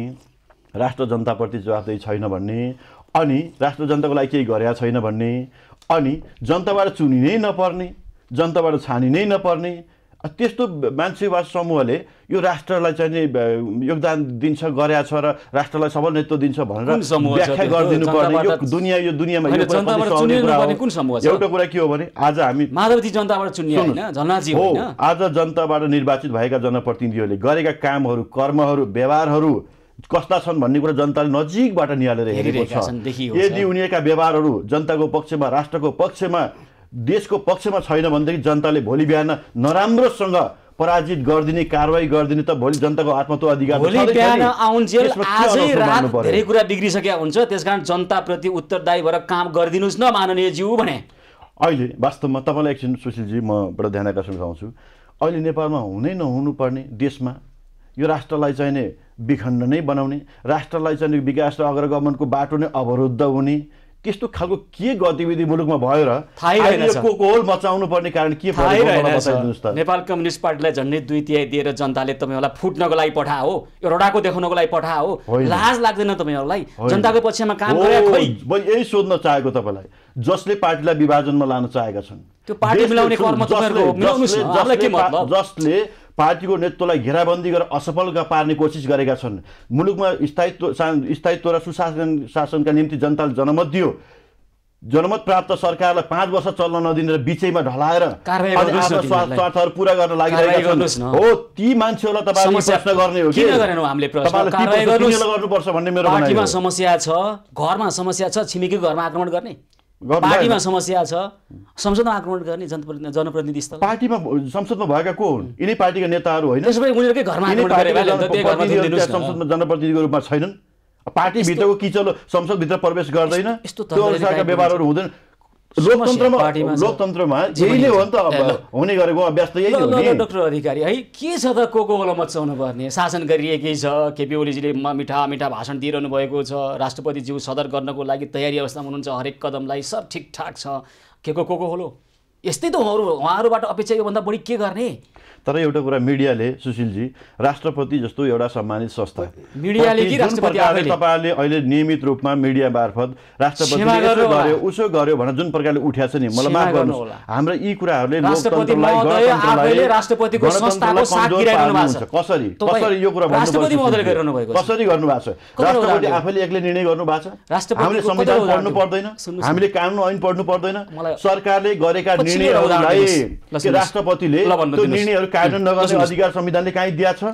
Speaker 2: राष्ट्र जनताप्रति जवाबदेही छैन भन्ने अनि राष्ट्र जनताको लागि केही गरेका छैन भन्ने अनि जनताबाट चुनिनै नपर्ने जनताबाट छानिनै नपर्ने त्यस्तो मान्छे वा समूहले यो राष्ट्रलाई चाहिँ नि, योगदान दिन्छ गरेका छ र राष्ट्रलाई सबल नेतृत्व दिन्छ भनेर व्याख्या? गरिदिनु पर्ने यो दुनियाँ यो दुनियाँमा? एउटा कुरा के हो भने आज हामी
Speaker 1: माधवजी जनताबाट। झलनाथजी
Speaker 2: हो आज जनताबाट निर्वाचित भएका जनप्रतिनिधिहरूले गरेका कामहरू कर्महरू व्यवहारहरू कस्ता छन् भन्ने कुरा जनताले नजिकबाट निहालेर हेरेको छ। यदि उनीहरूका व्यवहारहरू जनताको पक्षमा राष्ट्रको पक्षमा देशको पक्षमा छैन भनेदेखि जनताले भोलि बिहान नराम्रोसँग पराजित गरिदिने कारवाही गरिदिने त भोलि जनताको आत्मत्व अधिकार
Speaker 1: भोलि बिहान। आउन्जेल आजै रात? धेरै कुरा बिग्रिसकेका हुन्छ त्यसकारण जनताप्रति उत्तरदायी भएर काम गरिदिनुहोस् न माननीय ज्यू भने
Speaker 2: अहिले वास्तवमा तपाईँलाई एकछिन सुशीलजी म बडा ध्यान आकर्षण गराउँछु अहिले नेपालमा हुनै नहुनु पर्ने देशमा यो राष्ट्रलाई चाहिँ नि विखण्ड नै बनाउने राष्ट्रलाई चाहिँ नि विकास र अग्रगमनको बाटो नै अवरुद्ध हुने त्यस्तो खालको के गतिविधि मुलुकमा भयो र। कोकोहोल मचाउनु पर्ने कारण के
Speaker 1: नेपाल कम्युनिस्ट पार्टीलाई झन्डै दुई तिहाई दिएर जनताले तपाईँहरूलाई फुट्नको लागि पठाओ। यो रडाको देखाउनको लागि पठाओ।
Speaker 2: होइन।
Speaker 1: लाज लाग्दैन तपाईँहरूलाई। जनताको पक्षमा काम
Speaker 2: हो, यही सोध्न चाहेको तपाईँलाई जसले पार्टीलाई विभाजनमा लान चाहेका छन्।
Speaker 1: त्यो पार्टी मिलाउने कर्म
Speaker 2: जसले- पार्टीको नेतृत्वलाई घेराबन्दी गरेर असफल पार्ने कोसिस गरेका छन्। मुलुकमा स्थायित्व स्थायित्व र सुशासन शासनका निम्ति जनताले जनमत दियो जनमत प्राप्त सरकारलाई पाँच वर्ष चल्न नदिने र बिचैमा ढलाएर। स्वार्थहरू पुरा गर्न लागिरहेका छन्। हो ती मान्छेहरूलाई तपाईँले प्रश्न गर्ने हो कि? गर्नुपर्छ भन्ने मेरो।
Speaker 1: समस्या छ घरमा समस्या छ छिमेकीको घरमा आक्रमण गर्नु। पार्टीमा। समस्या छ। संसदमा आक्रमण गर्ने जनप्रतिनिधि जनप्रतिनिधि स्थल
Speaker 2: पार्टीमा संसदमा भएका को हुन्? यिनै पार्टीका नेताहरू होइन। संसदमा जनप्रतिनिधिको रूपमा छैनन्। पार्टीभित्रको किचलो संसदभित्र प्रवेश गर्दैन।
Speaker 1: यस्तो
Speaker 2: त्यो अनुसारका व्यवहारहरू हुँदैन। लोकतन्त्रमा। लोकतन्त्रमा यही नै
Speaker 1: पनि
Speaker 2: हो नि त। अब हुने गरेको अभ्यास त यही हो नि।
Speaker 1: डक्टर अधिकारी है के छ त को को होला मचाउनु पर्ने? शासन गरिएकै छ? केपी ओलीजीले म मिठा मिठा भाषण दिइरहनु भएको छ। राष्ट्रपतिज्यू सदर गर्नको लागि तयारी अवस्थामा हुनुहुन्छ। हरेक कदमलाई सब ठिकठाक छ। के को को को होलो यस्तै त उहाँहरू उहाँहरूबाट अपेक्षा योभन्दा बढी के गर्ने?
Speaker 2: तर एउटा कुरा मिडियाले सुशीलजी राष्ट्रपति जस्तो एउटा सम्मानित संस्था
Speaker 1: मिडियाले राष्ट्रपति
Speaker 2: प्रकारले? तपाईँहरूले अहिले नियमित रूपमा मिडिया मार्फत
Speaker 1: होला।
Speaker 2: गर्यो उसो गर्यो भनेर जुन प्रकारले उठ्या छ नि मलाई माफ
Speaker 1: गर्नु
Speaker 2: गर्नुहोस्। हाम्रो यी कुराहरूले
Speaker 1: राष्ट्रपति।
Speaker 2: कसरी कसरी यो कुरा
Speaker 1: राष्ट्रपति।
Speaker 2: कसरी गर्नु भएको छ राष्ट्रपति आफैले एक्लै निर्णय गर्नु भएको छ हामीले संविधान पढ्नु पर्दैन। हामीले कानुन ऐन पढ्नु पर्दैन सरकारले गरेका निर्णयहरूलाई। राष्ट्रपतिले त्यो। निर्णयहरू कार्यान्वयन नगर्ने। अधिकार संविधानले कहीँ दिएको छ?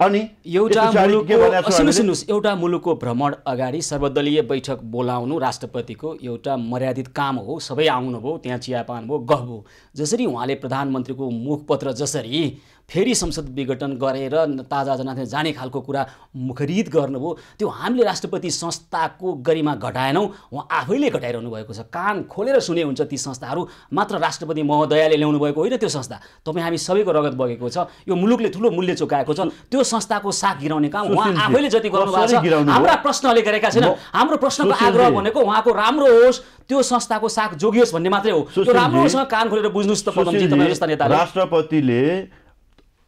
Speaker 2: अनि
Speaker 1: एउटा मुलुकको सुन्नुहोस् एउटा मुलुकको भ्रमण अगाडि सर्वदलीय बैठक बोलाउनु राष्ट्रपतिको एउटा मर्यादित काम हो। सबै आउनुभयो त्यहाँ चियापान भयो भयो। जसरी उहाँले प्रधानमन्त्रीको मुखपत्र जसरी फेरि संसद विघटन गरेर ताजा जनाथे जाने खालको कुरा मुखरित गर्नुभयो। त्यो हामीले राष्ट्रपति संस्थाको गरिमा घटाएनौँ उहाँ आफैले घटाइरहनु भएको छ। कान खोलेर सुने हुन्छ ती संस्थाहरू। मात्र राष्ट्रपति महोदयले ल्याउनु भएको होइन त्यो संस्था। तपाईँ हामी सबैको रगत बगेको छ। यो मुलुकले ठुलो मूल्य चुकाएको छ त्यो संस्थाको साख गिराउने काम उहाँ आफैले जति गर्नुभएको
Speaker 2: कसरी
Speaker 1: छ? हाम्रा प्रश्नले गरेका छैन हाम्रो प्रश्नको। आग्रह भनेको उहाँको राम्रो होस् त्यो संस्थाको साख जोगियोस् भन्ने मात्रै हो। त्यो राम्रोसँग कान खोलेर बुझ्नुहोस् त
Speaker 2: राष्ट्रपतिले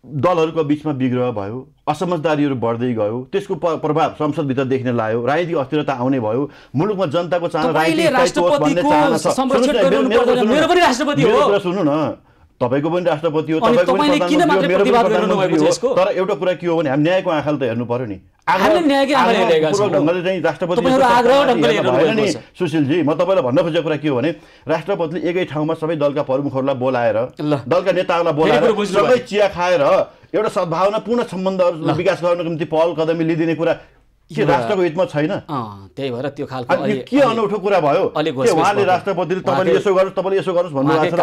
Speaker 2: दलहरूको बिचमा विग्रह भयो असमझदारीहरू बढ्दै गयो त्यसको प्रभाव संसदभित्र देख्न लाग्यो राजनीतिक अस्थिरता आउने भयो मुलुकमा जनताको चाहना सुन्नु न। तपाईँको पनि राष्ट्रपति हो तपाईँको? तर एउटा कुरा के हो भने हामी न्यायको आँखाले त हेर्नु पर्यो नि राष्ट्रपति। सुशीलजी म तपाईँलाई भन्न खोजेको कुरा के हो भने राष्ट्रपतिले एकै ठाउँमा सबै दलका प्रमुखहरूलाई बोलाएर। दलका नेताहरूलाई बोलाएर सबै। चिया खाएर एउटा सद्भावनापूर्ण सम्बन्धहरू विकास गर्नको निम्ति पहल कदमी लिइदिने कुरा के
Speaker 1: यो-
Speaker 2: राष्ट्रको हितमा छैन
Speaker 1: त्यही भएर त्यो खालको
Speaker 2: के अनौठो कुरा भयो उहाँले। राष्ट्रपतिले तपाईँले यसो गर्नुहोस् तपाईँले यसो गर्नुहोस् भन्नुभएको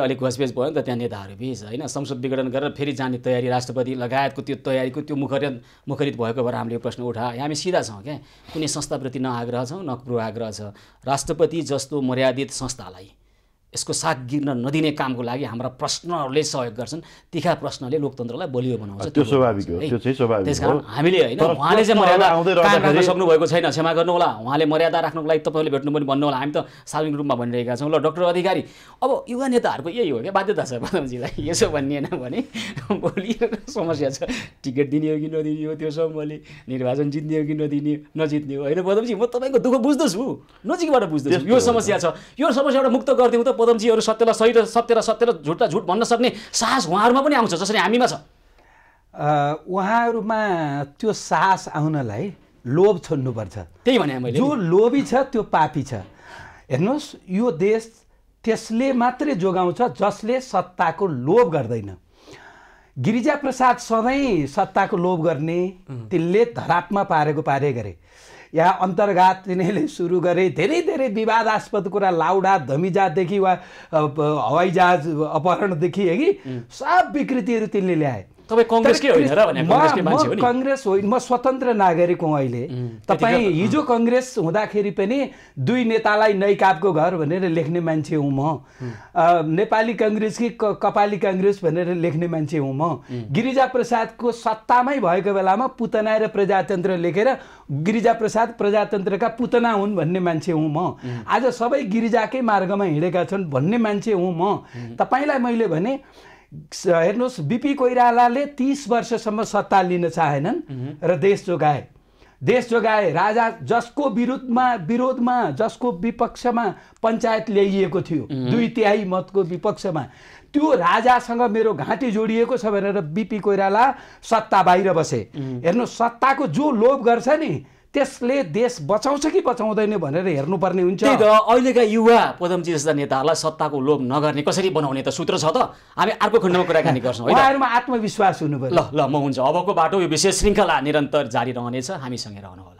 Speaker 1: अलिक घसपेच भयो नि त त्यहाँ नेताहरू बिच होइन संसद विघटन गरेर फेरि जाने तयारी राष्ट्रपति लगायतको त्यो तयारीको त्यो मुखरित मुखरित भएको भएर हामीले यो प्रश्न उठायो हामी सिधा छौँ क्या कुनै संस्थाप्रति न आग्रह छौँ न पूर्वाग्रह छ राष्ट्रपति जस्तो मर्यादित संस्थालाई यसको साग गिर्न नदिने कामको लागि हाम्रा प्रश्नहरूले सहयोग गर्छन्। तिखा प्रश्नले लोकतन्त्रलाई बलियो बनाउँछ।
Speaker 2: त्यो स्वाभाविक हो, त्यो चाहिँ स्वाभाविक
Speaker 1: त्यस कारण। हामीले होइन उहाँले चाहिँ मर्यादा कायम राख्न सक्नुभएको छैन क्षमा गर्नु होला उहाँले मर्यादा राख्नको लागि तपाईँहरूले भेट्नु पनि भन्नु होला हामी त सार्वजनिक रूपमा भनिरहेका छौँ। ल डक्टर अधिकारी अब युवा नेताहरूको यही हो क्या? बाध्यता छ पदमजीलाई। यसो भनिएन भने भोलि समस्या छ। टिकट दिने हो कि नदिने हो त्यो समूहले? निर्वाचन जित्ने हो कि नदिने नजित्ने हो होइन पदमजी म तपाईँको दुःख बुझ्दछु। नजिकबाट बुझ्दछु। यो। समस्या छ। यो समस्याबाट मुक्त गरिदिउँ त पदमजीहरू सत्यलाई सही र सत्य र सत्य र झुटलाई झुट भन्न सक्ने साहस उहाँहरूमा पनि आउँछ जसरी हामीमा छ।
Speaker 3: उहाँहरूमा त्यो साहस आउनलाई लोभ छोड्नुपर्छ।
Speaker 1: त्यही भने मैले
Speaker 3: जो लोभी छ त्यो पापी छ। हेर्नुहोस् यो देश त्यसले मात्रै जोगाउँछ जसले सत्ताको लोभ गर्दैन। गिरिजा प्रसाद सधैँ सत्ताको लोभ गर्ने तिनले धरापमा पारेको पारे गरे। यहाँ अन्तर्घात तिनीहरूले सुरु गरे धेरै धेरै विवादास्पद कुरा लाउडा धमिजादेखि वा हवाईजहाज अपहरणदेखि है कि सब विकृतिहरू तिनले ल्याए।
Speaker 1: तपाईँ कङ्ग्रेसकै होइन र भने
Speaker 3: म-
Speaker 1: कङ्ग्रेसकै मान्छे हो
Speaker 3: म
Speaker 1: नि।
Speaker 3: कङ्ग्रेस होइन म स्वतन्त्र नागरिक हुँ अहिले। तपाईँ हिजो कङ्ग्रेस हुँदाखेरि पनि दुई नेतालाई नैकापको घर भनेर लेख्ने मान्छे हुँ म। नेपाली कङ्ग्रेस कि कपाली कङ्ग्रेस भनेर लेख्ने मान्छे हुँ म। गिरिजा प्रसादको सत्तामै भएको बेलामा पुतना र प्रजातन्त्र लेखेर गिरिजा प्रसाद प्रजातन्त्रका पुतना हुन् भन्ने मान्छे हुँ म। आज सबै गिरिजाकै मार्गमा हिँडेका छन् भन्ने मान्छे हुँ म। तपाईँलाई मैले भने हेर्नुहोस् बिपी कोइरालाले तिस वर्षसम्म सत्ता लिन चाहेनन् र देश जोगाए। देश जोगाए राजा जसको विरुद्धमा विरोधमा जसको विपक्षमा पञ्चायत ल्याइएको थियो दुई तिहाई मतको विपक्षमा त्यो राजासँग मेरो घाँटी जोडिएको छ भनेर बिपी कोइराला सत्ता बाहिर बसे। हेर्नुहोस् सत्ताको जो लोभ गर्छ नि त्यसले देश बचाउँछ कि बचाउँदैन भनेर हेर्नुपर्ने हुन्छ।
Speaker 1: त्यही त अहिलेका युवा पदमजी जस्ता नेताहरूलाई सत्ताको लोभ नगर्ने कसरी बनाउने त सूत्र छ त? हामी अर्को खण्डमा कुराकानी गर्छौँ
Speaker 3: उहाँहरूमा आत्मविश्वास हुनु
Speaker 1: ल ल म हुन्छ। अबको बाटो यो विशेष श्रृङ्खला निरन्तर जारी रहनेछ। हामीसँगै रहनुहोला।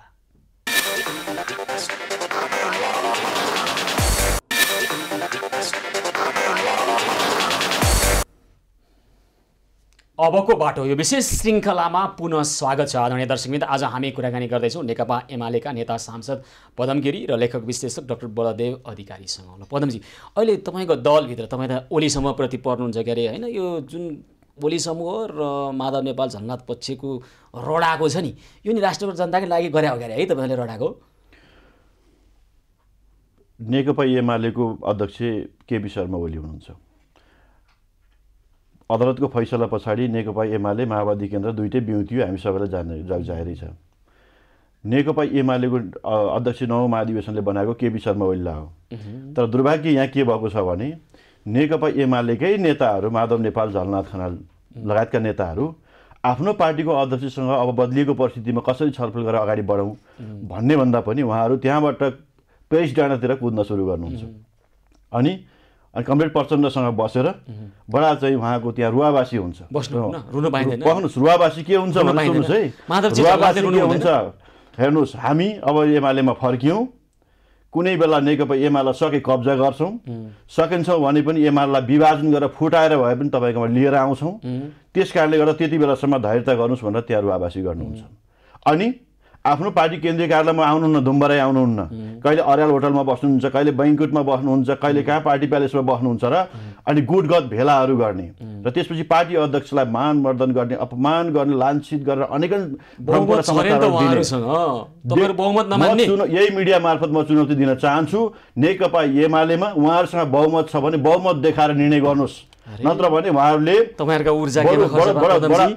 Speaker 1: अबको बाटो यो विशेष श्रृङ्खलामा पुनः स्वागत छ आदरणीय दर्शकमित आज हामी कुराकानी गर्दैछौँ नेकपा एमालेका नेता सांसद पदम गिरी र लेखक विश्लेषक डाक्टर बलदेव अधिकारीसँग पदमजी अहिले तपाईँको दलभित्र तपाईँ त ओली समूहप्रति पर्नुहुन्छ के अरे होइन? यो जुन ओली समूह र माधव नेपाल झलनाथ पक्षको रडाको छ नि यो नि राष्ट्रको जनताकै लागि गरे हो है तपाईँले रडाको?
Speaker 2: नेकपा एमालेको अध्यक्ष केपी शर्मा ओली हुनुहुन्छ। अदालतको फैसला पछाडि नेकपा एमाले माओवादी केन्द्र दुइटै बिउतियो हामी सबैलाई जाने जाहेरै छ। नेकपा एमालेको अध्यक्ष नौ महाधिवेशनले बनाएको केपी शर्मा ओलीलाई हो। तर दुर्भाग्य यहाँ के भएको छ भने नेकपा एमालेकै नेताहरू माधव नेपाल झलनाथ खनाल लगायतका नेताहरू आफ्नो पार्टीको अध्यक्षसँग अब बदलिएको परिस्थितिमा कसरी छलफल गरेर अगाडि बढौँ भन्ने भन्दा पनि उहाँहरू त्यहाँबाट पेरिस डाँडातिर कुद्न सुरु गर्नुहुन्छ। अनि अनि कमरेड प्रचण्डसँग बसेर बडा चाहिँ उहाँको त्यहाँ रुवावासी हुन्छ। बस्नुहोस् रुवावासी के हुन्छ सुन्नुहोस् है। रुवावासी के हुन्छ? हेर्नुहोस् हामी अब एमालेमा फर्क्यौँ। कुनै बेला नेकपा एमालाई सके कब्जा गर्छौँ। सकिन्छौँ भने पनि एमालाई विभाजन गरेर फुटाएर भए पनि तपाईँकोमा लिएर आउँछौँ। त्यस कारणले गर्दा त्यति बेलासम्म धैर्यता गर्नुहोस् भनेर त्यहाँ रुवावासी गर्नुहुन्छ। अनि आफ्नो पार्टी केन्द्रीय कार्यालयमा आउनुहुन्न धुम्बराई आउनुहुन्न। कहिले अर्याल होटलमा बस्नुहुन्छ कहिले बैङ्कुटमा बस्नुहुन्छ कहिले कहाँ पार्टी प्यालेसमा बस्नुहुन्छ र अनि गुटगत भेलाहरू गर्ने। र त्यसपछि पार्टी अध्यक्षलाई मानवर्धन गर्ने अपमान गर्ने लान्छित गरेर चुन- यही मिडिया मार्फत म चुनौती दिन चाहन्छु। नेकपा एमालेमा उहाँहरूसँग बहुमत छ भने बहुमत देखाएर निर्णय गर्नुहोस्। नत्र भने उहाँहरूले
Speaker 1: तपाईँहरूका ऊर्जा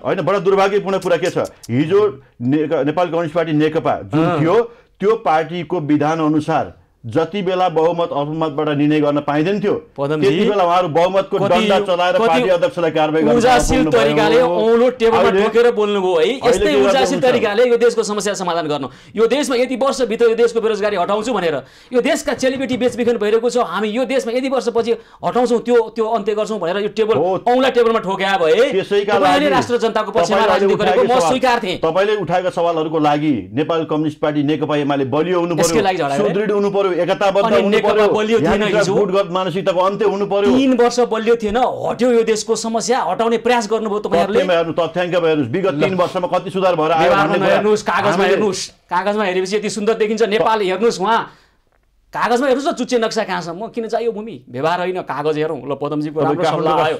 Speaker 2: होइन बडा दुर्भाग्यपूर्ण कुरा के छ? हिजो नेपाल कम्युनिस्ट पार्टी नेकपा जुन थियो त्यो पार्टीको विधान अनुसार जति बेला बहुमत अल्पमतबाट निर्णय गर्न पाइँदैन थियो त्यति बेला उहाँहरू बहुमतको डन्डा चलाएर पार्टी अध्यक्षलाई कारवाही
Speaker 1: ऊर्जाशील। तरिकाले औलो टेबलमा ठोकेर बोल्नुभयो है यस्तै ऊर्जाशील? तरिकाले यो देशको समस्या समाधान गर्नु यो देशमा यति वर्षभित्र यो देशको बेरोजगारी हटाउँछु भनेर यो देशका चेलीबेटी बेचबिखन भइरहेको छ हामी यो देशमा यति वर्षपछि हटाउँछौँ त्यो त्यो अन्त्य गर्छौँ भनेर यो टेबल। औँला टेबलमा ठोक्या भए राष्ट्र जनताको पक्षमा राजनीति गरेको म
Speaker 2: सवाल-
Speaker 1: स्वीकार्थेँ
Speaker 2: तपाईँले उठाएका सवालहरूको लागि नेपाल कम्युनिस्ट पार्टी नेकपा एमाले बलियो हुनु पर्यो? सुदृढ हुनु पर्यो एकताबद्ध हुनु पर्यो।
Speaker 1: बलियो थिएन।
Speaker 2: गुटगत मानसिकताको अन्त्य हुनु पर्यो।
Speaker 1: तिन वर्ष बलियो थिएन हट्यो यो देशको समस्या हटाउने प्रयास गर्नुभयो तपाईँहरूले।
Speaker 2: हेर्नु तथ्याङ्क हेर्नुहोस् विगत तिन वर्षमा कति सुधार भएर आयो
Speaker 1: हेर्नुहोस् कागजमा हेर्नुहोस्। कागजमा हेरेपछि यति सुन्दर देखिन्छ नेपाल हेर्नुहोस् उहाँ। कागजमा हेर्नुहोस् न चुच्चे नक्सा कहाँसम्म किन चाहियो भूमि? व्यवहार होइन कागज हेरौँ। ल पदमजीको राम्रो सल्लाह आयो।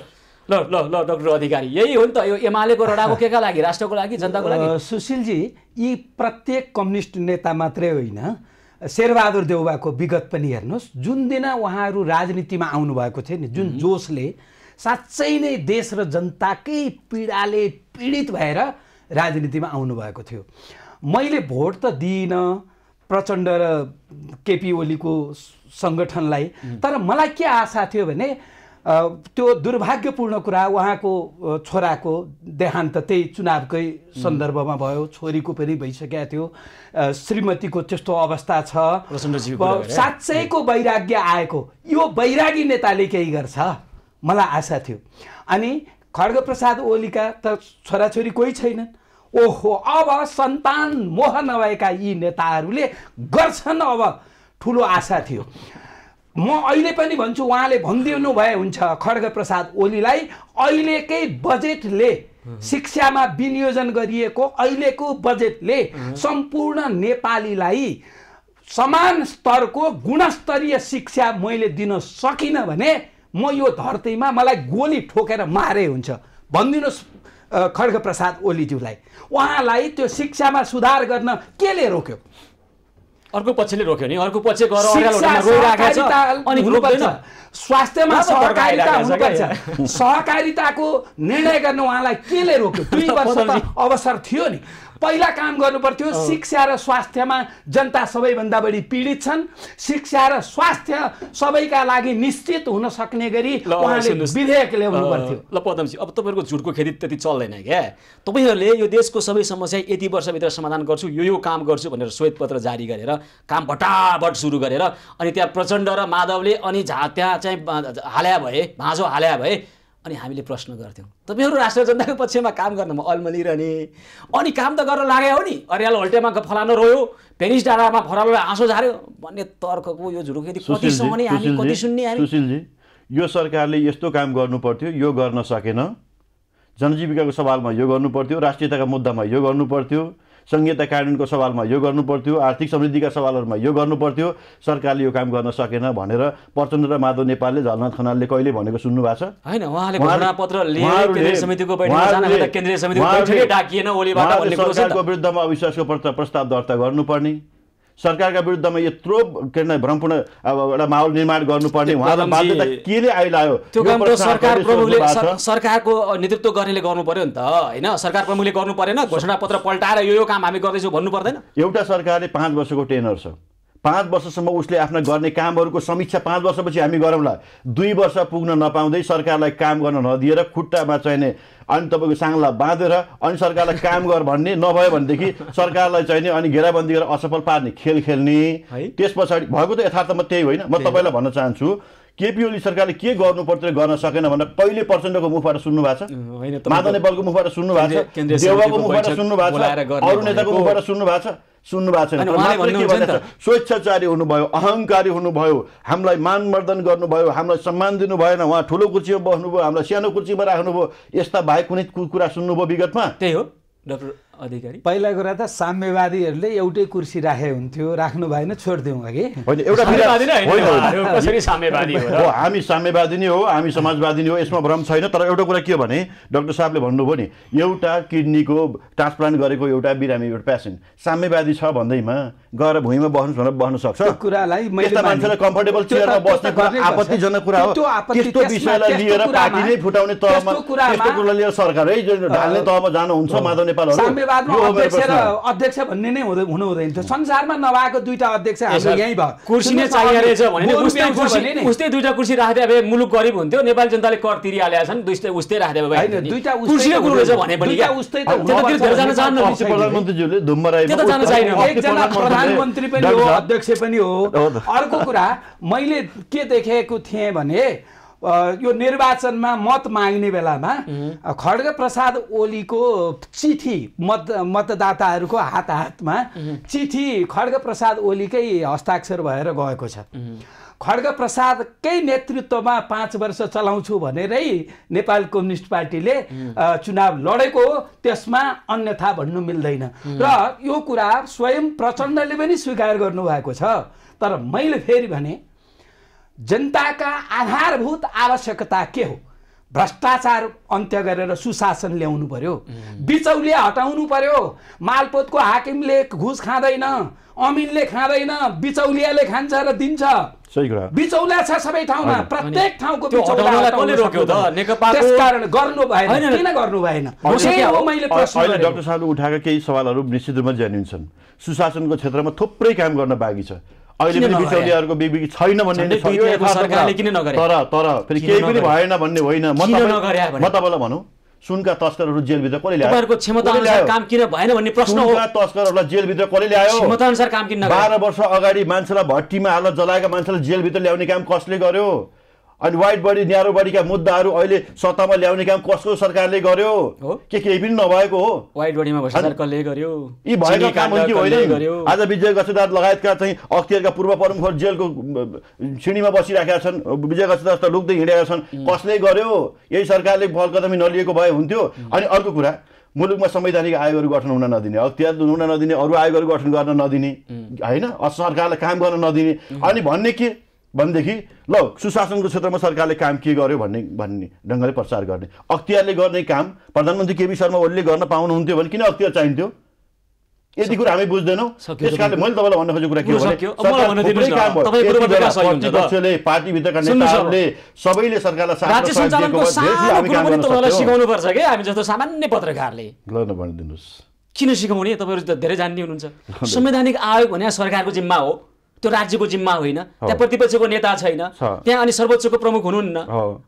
Speaker 1: ल ल ल डाक्टर अधिकारी यही हो नि त यो एमालेको रडाको केका लागि राष्ट्रको लागि जनताको लागि?
Speaker 3: सुशीलजी यी प्रत्येक कम्युनिस्ट नेता मात्रै होइन। शेरबहादुर देउवाको विगत पनि हेर्नुहोस् जुन दिन उहाँहरू राजनीतिमा आउनुभएको थियो नि जुन जोसले साँच्चै नै देश र जनताकै पीडाले पीडित भएर राजनीतिमा आउनुभएको थियो। मैले भोट त दिइनँ प्रचण्ड र केपी ओलीको सङ्गठनलाई तर मलाई के आशा थियो भने त्यो दुर्भाग्यपूर्ण कुरा उहाँको छोराको देहान्त त्यही चुनावकै सन्दर्भमा भयो। छोरीको पनि भइसकेको थियो। श्रीमतीको त्यस्तो अवस्था छ। साँच्चैको वैराग्य आएको। यो वैरागी नेताले केही गर्छ? मलाई आशा थियो। अनि खड्गप्रसाद ओलीका त छोराछोरी कोही छैनन्। ओहो अब सन्तान मोह नभएका यी नेताहरूले गर्छन् अब। ठुलो आशा थियो। म अहिले पनि भन्छु उहाँले भनिदिनु भए हुन्छ खड्गप्रसाद ओलीलाई। अहिलेकै बजेटले शिक्षामा विनियोजन गरिएको अहिलेको बजेटले सम्पूर्ण नेपालीलाई समान स्तरको गुणस्तरीय शिक्षा मैले दिन सकिनँ भने म यो धरतीमा मलाई गोली ठोकेर मारे हुन्छ। भनिदिनुहोस् अ, खड्गप्रसाद ओलीज्यूलाई। उहाँलाई त्यो शिक्षामा सुधार गर्न केले रोक्यो?
Speaker 1: अर्को पक्षले रोक्यो नि। अर्को पक्ष गएर
Speaker 3: स्वास्थ्यमा सहकारिता हुनुपर्छ। सहकारिताको निर्णय गर्न उहाँलाई केले रोक्यो? दुई वर्ष त अवसर थियो नि। पहिला काम गर्नु पर्थ्यो शिक्षा र स्वास्थ्यमा जनता सबैभन्दा बढी पीडित छन्। शिक्षा र स्वास्थ्य सबैका लागि निश्चित हुन सक्ने गरी उहाँले। विधेयक ल्याउनु पर्थ्यो।
Speaker 1: ल पदमजी अब तपाईँहरूको झुटको खेती त्यति चल्दैन क्या। तपाईँहरूले यो देशको सबै समस्या यति वर्षभित्र समाधान गर्छु यो यो काम गर्छु भनेर श्वेतपत्र जारी गरेर काम भटाभट सुरु गरेर अनि त्यहाँ प्रचण्ड र माधवले अनि झा त्यहाँ चाहिँ हाल्या भए भाँजो हाल्या भए अनि हामीले प्रश्न गर्थ्यौँ तपाईँहरू राष्ट्र जनताको पक्षमा काम गर्नमा अल्मलिरहने अनि काम त गर्न लाग्यो हो नि। अर्याल होल्टेमा फलानु रोयो पेरिस डाँडामा फलानुलाई आँसो झार्यो भन्ने तर्कको यो झुटको खेती कति सहने हामी कति सुन्ने हामी?
Speaker 2: सुशीलजी यो सरकारले यस्तो काम गर्नु पर्थ्यो यो गर्न सकेन। जनजीविकाको सवालमा यो गर्नु पर्थ्यो राष्ट्रियताका मुद्दामा यो गर्नु पर्थ्यो। सङ्घीयता कानुनको सवालमा यो गर्नु पर्थ्यो आर्थिक समृद्धिका सवालहरूमा यो गर्नु पर्थ्यो सरकारले यो काम गर्न सकेन भनेर प्रचण्ड र माधव नेपालले झलनाथ खनालले कहिले भनेको सुन्नु भएको छ सरकारको विरुद्धमा अविश्वासको प्रस्ताव दर्ता गर्नुपर्ने। सरकारका विरुद्धमा यत्रो के अरे भ्रमपूर्ण अब एउटा माहौल निर्माण गर्नुपर्ने उहाँलाई बाध्यता केले आइलायो?
Speaker 1: त्यो काम त सरकार प्रमुखले। सरकारको नेतृत्व गर्नेले गर्नु पर्यो नि त होइन? सरकार प्रमुखले गर्नु परेन घोषणा पत्र पल्टाएर यो यो काम हामी गर्दैछौँ भन्नु पर्दैन
Speaker 2: एउटा सरकारले पाँच वर्षको टेनर छ। पाँच वर्षसम्म उसले आफ्ना गर्ने कामहरूको समीक्षा पाँच वर्षपछि हामी गरौँला। दुई वर्ष पुग्न नपाउँदै सरकारलाई काम गर्न नदिएर खुट्टामा चाहिने अनि तपाईँको साङ्ला बाँधेर अनि सरकारलाई काम गर भन्ने नभयो भनेदेखि सरकारलाई चाहिने अनि घेराबन्दी गरेर असफल पार्ने खेल खेल्ने? त्यस पछाडि भएको त यथार्थमा त्यही होइन। म तपाईँलाई भन्न चाहन्छु केपी ओली सरकारले के गर्नु पर्थ्यो गर्न सकेन भनेर कहिले प्रचण्डको मुखबाट सुन्नु भएको छ माधव नेपालको मुखबाट सुन्नु भएको छ देउवाको मुखबाट सुन्नु भएको छ। अरू नेताको मुखबाट सुन्नु भएको छ। सुन्नु भएको छैन। स्वेच्छाचारी हुनुभयो अहङ्कारी हुनुभयो हामीलाई मानवर्धन गर्नुभयो हामीलाई सम्मान दिनु भएन उहाँ ठुलो कुर्सीमा बस्नुभयो हामीलाई सानो कुर्सीमा राख्नुभयो यस्ता बाहेक कुनै कुरा सुन्नुभयो विगतमा?
Speaker 1: त्यही हो डाक्टर अधिकारी।
Speaker 3: पहिला कुरा त साम्यवादीहरूले एउटै कुर्सी राखे हुन्थ्यो राख्नु भएन छोडिदिउँ अघि।
Speaker 2: होइन एउटा
Speaker 1: हो
Speaker 2: हामी साम्यवादी नै हो हामी समाजवादी नै हो यसमा भ्रम छैन। तर एउटा कुरा के हो भने डाक्टर साहबले भन्नुभयो नि एउटा किडनीको ट्रान्सप्लान्ट गरेको एउटा बिरामी एउटा पेसेन्ट साम्यवादी छ भन्दैमा गएर भुइँमा बस्नु भनेर बस्न सक्छ
Speaker 3: त्यो कुरालाई मैले
Speaker 2: त्यस्ता
Speaker 3: माने।
Speaker 2: मान्छेलाई कम्फर्टेबल चेयरमा बस्ने कुरा। आपत्तिजनक कुरा हो। त्यस्तो विषयलाई लिएर पार्टी नै फुटाउने तहमा
Speaker 3: त्यस्तो कुरामा-
Speaker 2: त्यस्तो कुरा लिएर सरकारै जुन ढाल्ने तहमा जानुहुन्छ माधव मेरो
Speaker 3: अध्यक्ष र
Speaker 2: प्रश्न।
Speaker 3: अध्यक्ष भन्ने नै हुनु हुँदैन थियो संसारमा नभएको दुईटा अध्यक्ष हाम्रो यहीँ भयो।
Speaker 1: कुर्सी नै चाहिएको रहेछ भने उस्तै दुईटा कुर्सी राखिदिए भए मुलुक गरिब हुन्थ्यो। नेपाली जनताले कर तिरिहालेका छन्। दुइटै उस्तै राखिदिए भए
Speaker 3: होइन, दुईटा उस्तै
Speaker 1: कुर्सीको
Speaker 3: त
Speaker 1: कुरो रहेछ। भने पनि
Speaker 3: दुईटा
Speaker 2: प्रधानमन्त्रीज्यूले धुम्मराईमा
Speaker 3: प्रधानमन्त्री पनि हो अध्यक्ष पनि हो। अर्को कुरा मैले के देखेको थिएँ भने यो निर्वाचनमा मत माग्ने बेलामा खड्ग प्रसाद ओलीको चिठी मत मतदाताहरूको हात हातमा चिठी खड्ग प्रसाद ओलीकै हस्ताक्षर भएर गएको छ। खड्ग प्रसादकै नेतृत्वमा पाँच वर्ष चलाउँछु भनेरै नेपाल कम्युनिस्ट पार्टीले चुनाव लडेको हो त्यसमा अन्यथा भन्नु मिल्दैन। र यो कुरा स्वयं प्रचण्डले पनि स्वीकार गर्नुभएको छ। तर मैले फेरि भने जनताका आधारभूत आवश्यकता के हो? भ्रष्टाचार अन्त्य गरेर सुशासन ल्याउनु पर्यो। बिचौलिया हटाउनु पर्यो। मालपोतको हाकिमले घुस खाँदैन। अमिनले खाँदैन बिचौलियाले खान्छ र दिन्छ
Speaker 2: सही कुरा
Speaker 3: बिचौला छ सबै ठाउँमा। प्रत्येक ठाउँको त्यसकारण गर्नु भएन किन गर्नु भएन
Speaker 2: अहिले। डाक्टर साहबले उठाएका केही सवालहरू निश्चित रूपमा जेन्युन छन् सुशासनको क्षेत्रमा थुप्रै काम गर्न बाँकी छ अहिले पनि? बिचौलियाहरूको बिबिकी छैन भन्ने? तर तर फेरि केही पनि? भएन भन्ने होइन? म तपाईँलाई भनौँ सुनका तस्करहरू जेलभित्र कसले ल्यायो
Speaker 1: क्षमता अनुसार? काम किन भएन भन्ने प्रश्न हो
Speaker 2: तस्करहरूलाई जेलभित्र कसले ल्यायो
Speaker 1: क्षमता अनुसार काम किन?
Speaker 2: बाह्र वर्ष अगाडि मान्छेलाई भट्टीमा हालेर जलाएका मान्छेलाई जेलभित्र ल्याउने काम कसले गर्यो अनि वाइट बडी न्यारो बडीका मुद्दाहरू अहिले सत्तामा ल्याउने काम कसको सरकारले गर्यो? के केही पनि नभएको हो?
Speaker 1: वाइट बडीमा कसले गर्यो।
Speaker 2: यी भएका काम कि होइन आज विजय गसेदार लगायतका चाहिँ अख्तियारका पूर्व प्रमुखहरू जेलको सिँढीमा बसिराखेका छन् विजय गसेदार त लुक्दै हिँडेका छन्। कसले गर्यो? यही सरकारले फल कदमी नलिएको भए हुन्थ्यो। अनि अर्को कुरा मुलुकमा संवैधानिक आयोगहरू गठन हुन नदिने अख्तियार हुन नदिने अरू आयोगहरू गठन गर्न नदिने होइन? सरकारलाई काम गर्न नदिने। अनि भन्ने के? भनेदेखि ल सुशासनको क्षेत्रमा सरकारले काम के गर्यो भन्ने भन्ने ढङ्गले प्रचार गर्ने। अख्तियारले गर्ने काम प्रधानमन्त्री केपी शर्मा ओलीले गर्न पाउनुहुन्थ्यो भने किन अख्तियार चाहिन्थ्यो? यति कुरा हामी बुझ्दैनौँ। त्यस कारणले मैले तपाईँलाई भन्न खोजेको कुरा के हो। प्रतिपक्षले पार्टीभित्रका। नेताहरूले सबैले सरकारलाई हामी
Speaker 1: जस्तो सामान्य पत्रकारले।
Speaker 2: ल न भनिदिनुहोस्।
Speaker 1: किन सिकाउने? तपाईँहरू त धेरै जान्ने हुनुहुन्छ। संवैधानिक आयोग भने सरकारको जिम्मा हो। त्यो राज्यको जिम्मा होइन त्यहाँ प्रतिपक्षको नेता छैन। त्यहाँ अनि सर्वोच्चको प्रमुख हुनुहुन्न।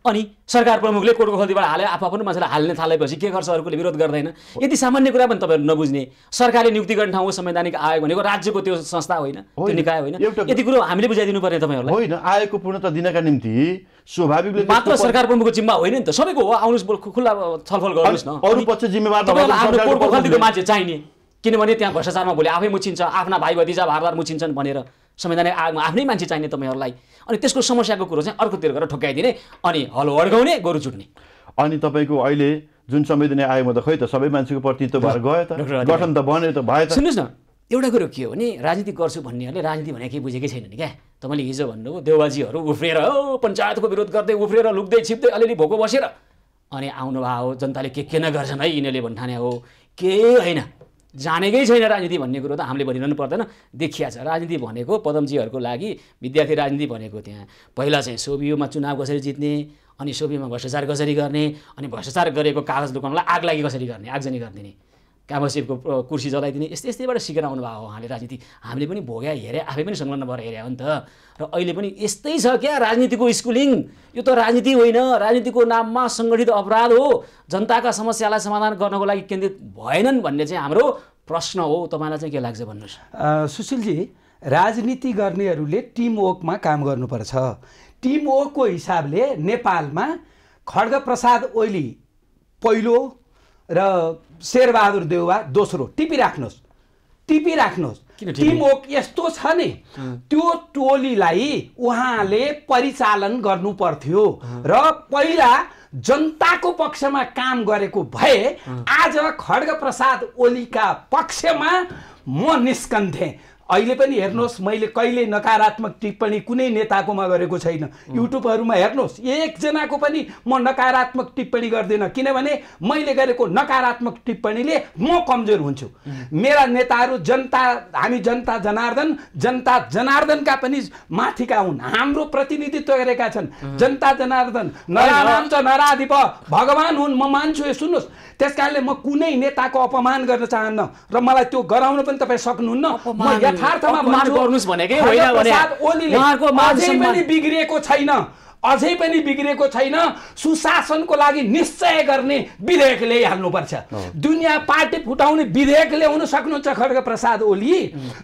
Speaker 1: अनि सरकार प्रमुखले कोर्टको खल्तीबाट हाले आफू आफ्नो मान्छेलाई हाल्ने थालेपछि के गर्छ अरूले विरोध गर्दैन। यति सामान्य कुरा पनि तपाईँहरू नबुझ्ने। सरकारले नियुक्ति गर्ने ठाउँ हो संवैधानिक आयोग भनेको राज्यको त्यो संस्था होइन त्यो। निकाय होइन। यति कुरो हामीले बुझाइदिनु पर्ने तपाईँहरूलाई।
Speaker 2: होइन आयोगको पूर्णता दिनका निम्ति स्वाभाविकले
Speaker 1: मात्र सरकार प्रमुखको जिम्मा होइन नि त। सबैको हो आउनुहोस् खुल्ला छलफल गर्नुहोस् न।
Speaker 2: अरू पक्ष जिम्मेवार
Speaker 1: मान्छे चाहिने। किनभने त्यहाँ भ्रष्टाचारमा भोलि आफै मुछिन्छ आफ्ना भाइ भतिजा भारदार मुछिन्छन् भनेर संवैधानिक आयोगमा आफ्नै मान्छे चाहिने तपाईँहरूलाई अनि त्यसको समस्याको कुरो चाहिँ अर्कोतिर गएर ठोक्काइदिने अनि हलो अड्काउने गोरु चुट्ने।
Speaker 2: अनि तपाईँको अहिले जुन संविधान आयोगमा त खै त सबै मान्छेको प्रतिनिधित्व भएर गयो त। गठन त बन्यो त भयो
Speaker 1: सुन्नुहोस् न एउटा कुरो के हो भने राजनीति गर्छु भन्नेहरूले राजनीति भने केही बुझेकै छैनन् क्या। तपाईँले हिजो भन्नुभयो देउबाजीहरू उफ्रिएर हो पञ्चायतको विरोध गर्दै उफ्रिएर लुक्दै छिप्दै अलिअलि भोको बसेर अनि आउनुभएको हो जनताले के के नगर्छन् है यिनीहरूले भन्ठाने हो। केही होइन। जानेकै छैन राजनीति भन्ने कुरो त हामीले भनिरहनु पर्दैन। देखिया छ। राजनीति भनेको पदमजीहरूको लागि विद्यार्थी राजनीति भनेको त्यहाँ। पहिला चाहिँ सोभियोमा चुनाव कसरी जित्ने अनि सोभियोमा भ्रष्टाचार कसरी गर्ने अनि भ्रष्टाचार गरेको कागज लुकाउनलाई आग लागि कसरी गर्ने आगजनी गरिदिने। कामसेपको कुर्सी जलाइदिने यस्तै यस्तैबाट सिकेर आउनुभएको हो उहाँले राजनीति। हामीले पनि भोग्या हेरे आफै पनि संलग्न भएर हेरे नि त। र अहिले पनि यस्तै छ क्या राजनीतिको स्कुलिङ। यो त राजनीति होइन राजनीतिको नाममा सङ्गठित अपराध हो। जनताका समस्यालाई समाधान गर्नको लागि केन्द्रित भएनन् भन्ने चाहिँ हाम्रो प्रश्न हो। तपाईँलाई चाहिँ के लाग्छ भन्नुहोस्?
Speaker 3: सुशीलजी राजनीति गर्नेहरूले टिमवर्कमा काम गर्नुपर्छ। टिमवर्कको हिसाबले नेपालमा खड्गप्रसाद ओली पहिलो र शेरबहादुर देउवा दोस्रो टिपिराख्नुहोस् टिपिराख्नुहोस्? टिमवर्क यस्तो छ नि त्यो टोलीलाई उहाँले परिचालन गर्नु पर्थ्यो। र पहिला जनताको पक्षमा काम गरेको भए आज खड्गप्रसाद ओलीका पक्षमा म निस्कन्थेँ। अहिले पनि हेर्नुहोस् मैले कहिले नकारात्मक टिप्पणी कुनै नेताकोमा गरेको छैन। युट्युबहरूमा हेर्नुहोस् एकजनाको पनि म नकारात्मक टिप्पणी गर्दिनँ। किनभने मैले गरेको नकारात्मक टिप्पणीले म कमजोर हुन्छु। मेरा नेताहरू जनता हामी जनता जनार्दन जनता जनार्दनका पनि माथिका हुन्। हाम्रो प्रतिनिधित्व गरेका छन्। जनता जनार्दन नराधिप भगवान् हुन् म मान्छु। यो सुन्नुहोस् त्यस कारणले म कुनै नेताको अपमान गर्न चाहन्न र मलाई त्यो गराउन पनि तपाईँ सक्नुहुन्न। म यथार्थमा ओलीले बिग्रिएको छैन। अझै पनि बिग्रिएको छैन। सुशासनको लागि निश्चय गर्ने विधेयक ल्याइहाल्नुपर्छ दुनियाँ पार्टी फुटाउने विधेयक ल्याउन सक्नुहुन्छ खड्ग प्रसाद ओली।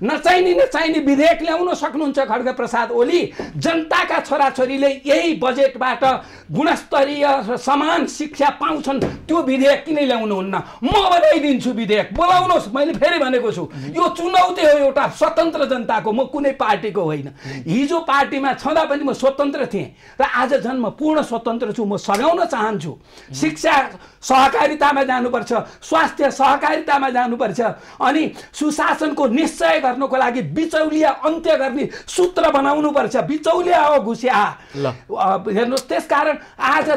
Speaker 3: नचाहिने नचाहिने विधेयक ल्याउन सक्नुहुन्छ खड्ग प्रसाद ओली। जनताका छोराछोरीले यही बजेटबाट गुणस्तरीय र समान शिक्षा पाउँछन् त्यो विधेयक किन ल्याउनुहुन्न। म बनाइदिन्छु विधेयक। बोलाउनुहोस् मैले फेरि भनेको छु। यो चुनौती हो एउटा स्वतन्त्र जनताको म कुनै पार्टीको होइन। हिजो पार्टीमा छँदा पनि म स्वतन्त्र थिएँ। र आज झन् म पूर्ण स्वतन्त्र छु म सघाउन चाहन्छु। शिक्षा सहकारितामा जानुपर्छ स्वास्थ्य सहकारितामा जानुपर्छ अनि सुशासनको निश्चय गर्नको लागि बिचौलिया अन्त्य गर्ने सूत्र बनाउनुपर्छ। बिचौलिया हो घुसिया। हेर्नुहोस् त्यसकारण आज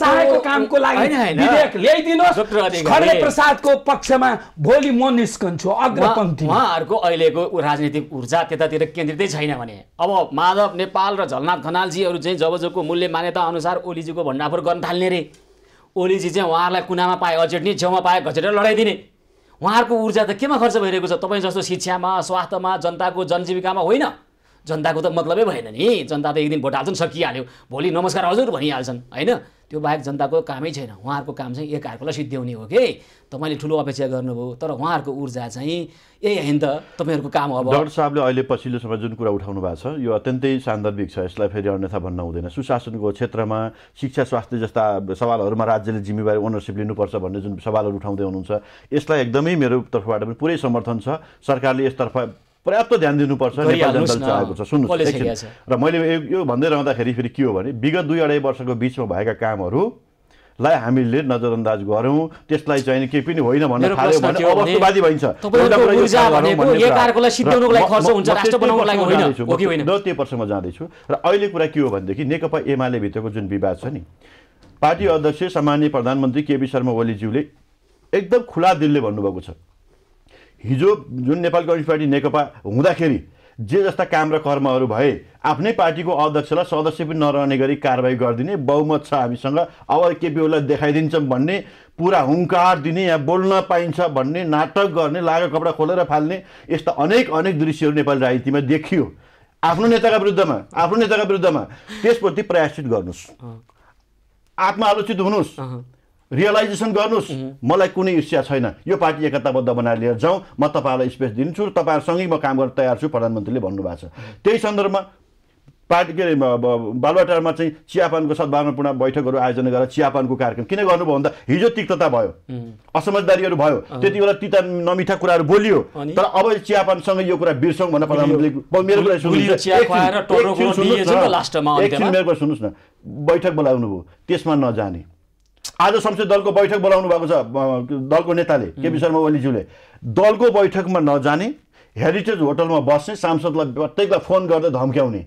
Speaker 3: चाहेको कामको लागि। विधेयक ल्याइदिनुहोस्। खड्गे प्रसादको पक्षमा भोलि म निस्कन्छु अग्रपङ्क्ति
Speaker 1: उहाँहरूको अहिलेको राजनीतिक ऊर्जा त्यतातिर केन्द्रितै छैन भने अब माधव नेपाल र झलनाथ खनालजीहरू चाहिँ जब जबको मूल्य मान्यता अनुसार ओलीजीको भण्डाफोर गर्न थाल्ने रे। ओलीजी चाहिँ उहाँहरूलाई कुनामा पाए अचेट्ने छेउमा पाए घचेटेर लडाइदिने। उहाँहरूको ऊर्जा त केमा खर्च भइरहेको छ? तपाईँ जस्तो शिक्षामा स्वास्थ्यमा जनताको जनजीविकामा होइन। जनताको त मतलबै भएन नि। जनता त एक दिन भोट हाल्छन् सकिहाल्यो। भोलि नमस्कार हजुर भनिहाल्छन् होइन? त्यो बाहेक जनताको कामै छैन। उहाँहरूको काम चाहिँ एकअर्कालाई सिद्ध्याउने हो कि? तपाईँले ठुलो अपेक्षा गर्नुभयो तर उहाँहरूको ऊर्जा चाहिँ यही होइन त। तपाईँहरूको काम अब
Speaker 2: डाक्टर साहबले अहिले पछिल्लो समय जुन कुरा उठाउनु भएको छ यो अत्यन्तै सान्दर्भिक छ। यसलाई फेरि अन्यथा भन्न हुँदैन। सुशासनको क्षेत्रमा शिक्षा स्वास्थ्य जस्ता सवालहरूमा राज्यले जिम्मेवारी ओनरसिप लिनुपर्छ भन्ने जुन सवालहरू उठाउँदै हुनुहुन्छ यसलाई एकदमै मेरो तर्फबाट पनि पुरै समर्थन छ। सरकारले यसतर्फ पर्याप्त ध्यान दिनुपर्छ नेपाल जनताले। चाहेको छ सुन्नुहोस्? र मैले यो- भन्दै रहँदाखेरि फेरि के हो भने विगत दुई अढाई वर्षको बिचमा भएका कामहरूलाई हामीले नजरअन्दाज गऱ्यौँ त्यसलाई चाहिँ केही पनि होइन भन्न थाल्यो भने अवस्तुवादी भइन्छ र
Speaker 1: खर्च
Speaker 2: म-
Speaker 1: हुन्छ,
Speaker 2: म
Speaker 1: राष्ट्र
Speaker 2: त्यही
Speaker 1: बनाउनुको लागि
Speaker 2: प्रश्नमा
Speaker 1: होइन,
Speaker 2: जाँदैछु।
Speaker 1: हो कि होइन?
Speaker 2: म त्यही प्रश्नमा जाँदैछु र अहिले कुरा के हो भनेदेखि नेकपा एमाले भित्रको जुन विवाद छ नि पार्टी अध्यक्ष सामान्य प्रधानमन्त्री केपी शर्मा ओलीज्यूले एकदम खुला दिलले भन्नुभएको छ हिजो जुन नेपाल कम्युनिस्ट पार्टी नेकपा हुँदाखेरि जे जस्ता काम र कर्महरू भए आफ्नै पार्टीको अध्यक्षलाई सदस्य पनि नरहने गरी कारवाही गरिदिने बहुमत छ हामीसँग। अब केपी ओलीलाई देखाइदिन्छौँ भन्ने पुरा हुङ्कार दिने या बोल्न पाइन्छ भन्ने नाटक गर्ने लागा कपडा खोलेर फाल्ने यस्ता अनेक अनेक दृश्यहरू नेपाली राजनीतिमा देखियो। आफ्नो नेताका विरुद्धमा आफ्नो नेताका विरुद्धमा त्यसप्रति प्रयासित गर्नुहोस्। आत्मआलोचित हुनुहोस्। रियलाइजेसन गर्नुहोस्। मलाई कुनै इर्ष्या छैन। यो पार्टी एकताबद्ध बनाएर लिएर जाउँ। म तपाईँहरूलाई स्पेस दिन्छु। र तपाईँहरूसँगै म काम गर्न तयार छु प्रधानमन्त्रीले भन्नुभएको छ। त्यही सन्दर्भमा पार्टी के अरे बालुवाटारमा चाहिँ चियापानको सद्भावनापूर्ण बैठकहरू आयोजना गरेर चियापानको कार्यक्रम किन गर्नुभयो भन्दा हिजो तिक्तता भयो। असमझदारीहरू भयो। त्यति बेला तिता नमिठा कुराहरू बोलियो? तर अब चियापानसँग यो कुरा बिर्सौँ भनेर प्रधानमन्त्रीले। मेरो कुरा सुन्नुहोस्।
Speaker 1: न।
Speaker 2: बैठक बोलाउनु भयो त्यसमा नजाने। आज संसद दलको बैठक बोलाउनु भएको छ दलको नेताले केपी शर्मा ओलीज्यूले। दलको बैठकमा नजाने हेरिटेज होटलमा बस्ने सांसदलाई प्रत्येकलाई फोन गर्दै धम्क्याउने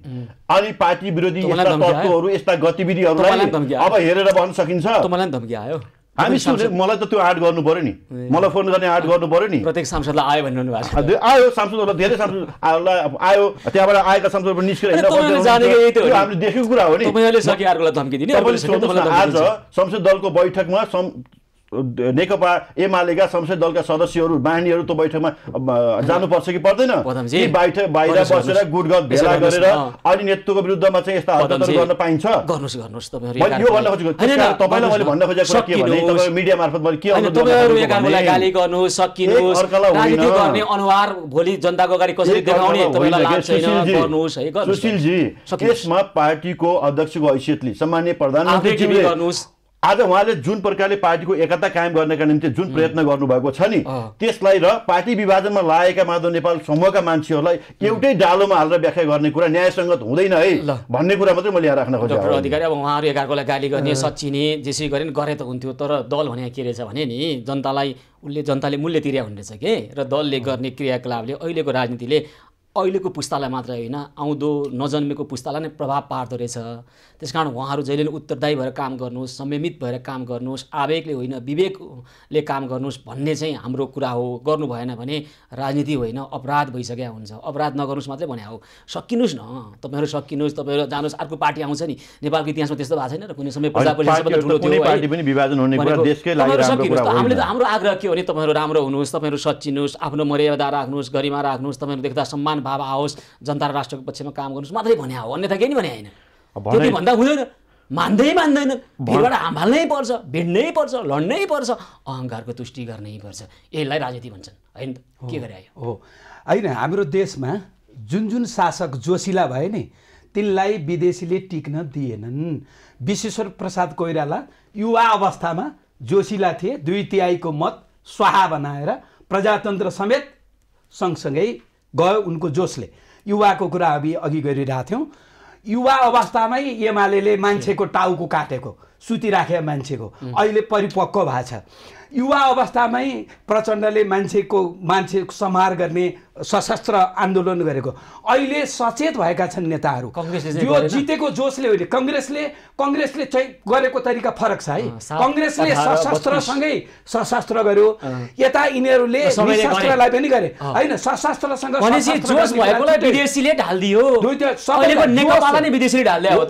Speaker 2: अनि पार्टी विरोधी यस्ता? तत्त्वहरू यस्ता गतिविधिहरूलाई? अब हेरेर भन्न सकिन्छ। हामी सुने मलाई त त्यो आँट गर्नु पर्यो नि। मलाई फोन गर्ने आँट गर्नु पर्यो नि।
Speaker 1: प्रत्येक सांसदलाई आयो भनिरहनु भएको
Speaker 2: आयो सांसदहरूलाई धेरै सांसद आयोलाई अब आयो त्यहाँबाट आएका सांसदहरू निस्केर। हामीले देखेको कुरा हो नि। आज। संसद दलको बैठकमा नेकपा एमालेका संसद दलका सदस्यहरू बाहिनीहरू त्यो बैठकमा जानुपर्छ कि पर्दैन?
Speaker 1: पदमजी,
Speaker 2: कि बाहिर
Speaker 1: गर्नुहोस्,
Speaker 2: बसेर
Speaker 1: गर्नुहोस्।
Speaker 2: गुटगत भेला
Speaker 1: गर्नुहोस्।
Speaker 2: गरेर। अनि नेतृत्वको विरुद्धमा चाहिँ यस्ता
Speaker 1: पदमजी,
Speaker 2: गर्न पाइन्छ?
Speaker 1: गर्नुहोस् गर्नुहोस्।
Speaker 2: यो भन्न खोजेको तपाईँलाई मैले भन्न खोजेको कुरा के भने। तपाईँ मिडिया मार्फत मैले के
Speaker 1: तपाईँहरू एकाअर्कालाई गाली गर्नु सकिनुहोस्। राजनीति गर्ने अनुहार भोलि जनताको अगाडि कसरी देखाउने तपाईँलाई
Speaker 2: के,
Speaker 1: छैन
Speaker 2: सुशीलजी,
Speaker 1: गर्नुहोस् है गर्नुहोस्।
Speaker 2: सुशीलजी। यसमा पार्टीको अध्यक्षको हैसियतले सम्मान्य
Speaker 1: आफै
Speaker 2: प्रधानमन्त्रीज्यूले
Speaker 1: गर्नुहोस्।
Speaker 2: आज उहाँले जुन प्रकारले पार्टीको एकता कायम गर्नका निम्ति जुन प्रयत्न गर्नुभएको छ नि। त्यसलाई र पार्टी विभाजनमा लागेका माधव नेपाल समूहका मान्छेहरूलाई एउटै डालोमा हालेर व्याख्या गर्ने कुरा न्यायसङ्गत हुँदैन है। भन्ने कुरा मात्रै मैले यहाँ राख्न खोजेको
Speaker 1: अधिकारी अब उहाँहरू एकाअर्कालाई गाली गर्ने सचिने जेसै गरे गरे त हुन्थ्यो तर दल भने के रहेछ भने नि जनतालाई उसले जनताले मूल्य तिर्या हुने रहेछ के र दलले गर्ने क्रियाकलापले अहिलेको राजनीतिले अहिलेको पुस्तालाई मात्र होइन आउँदो नजन्मेको पुस्तालाई नै प्रभाव पार्दो रहेछ। त्यस कारण उहाँहरू जहिले पनि उत्तरदायी भएर काम गर्नुहोस् संयमित भएर काम गर्नुहोस् आवेगले होइन विवेकले काम गर्नुहोस् भन्ने चाहिँ हाम्रो कुरा हो। गर्नु भएन भने राजनीति होइन अपराध भइसकेका हुन्छ। अपराध नगर्नुहोस् मात्रै भने हो। सकिनुहोस् न तपाईँहरू सकिनुहोस् तपाईँहरू जानुहोस् अर्को पार्टी आउँछ नि। नेपालको इतिहासमा त्यस्तो भएको छैन र कुनै समय प्रजा परिषद ठुलो थियो। हामीले त हाम्रो आग्रह के हो भने तपाईँहरू राम्रो हुनुहोस् तपाईँहरू सचिनुहोस् आफ्नो मर्यादा राख्नुहोस् गरिमा राख्नुहोस् तपाईँहरू देख्दा सम्मान भाव आओस् जनता र राष्ट्रको पक्षमा काम गर्नुहोस् मात्रै भने हो अन्यथा केही नि भने होइन। त्यति भन्दा हुँदैन। मान्दै मान्दैन। भिडबाट हाम्हाल्नै पर्छ भिड्नै पर्छ लड्नै पर्छ अहङ्कारको तुष्टि गर्नै पर्छ। यसलाई राजनीति भन्छन् होइन के गरे
Speaker 3: हो। होइन हाम्रो देशमा जुन जुन शासक जोसिला भए नि तिनलाई विदेशीले टिक्न दिएनन्। विश्वेश्वर प्रसाद कोइराला युवा अवस्थामा जोसिला थिए दुई तिहाईको मत स्वाहा बनाएर प्रजातन्त्र समेत सँगसँगै गयो उनको जोसले। युवाको कुरा हामी अघि गरिरहेको थियौँ। युवा अवस्थामै एमाले मान्छेको टाउको काटेको। सुतिराखे मान्छेको। अहिले परिपक्व भएको छ युवा अवस्थामै प्रचण्डले मान्छेको मान्छे संहार गर्ने सशस्त्र आन्दोलन गरेको। अहिले सचेत भएका छन् नेताहरू।
Speaker 1: गरेन।
Speaker 3: जितेको जोसले होइन कङ्ग्रेसले कङ्ग्रेसले चाहिँ गरेको तरिका फरक छ है। कङ्ग्रेसले सशस्त्रसँगै सशस्त्र गर्यो। यता यिनीहरूले। निशस्त्रलाई पनि गरे। होइन सशस्त्रसँग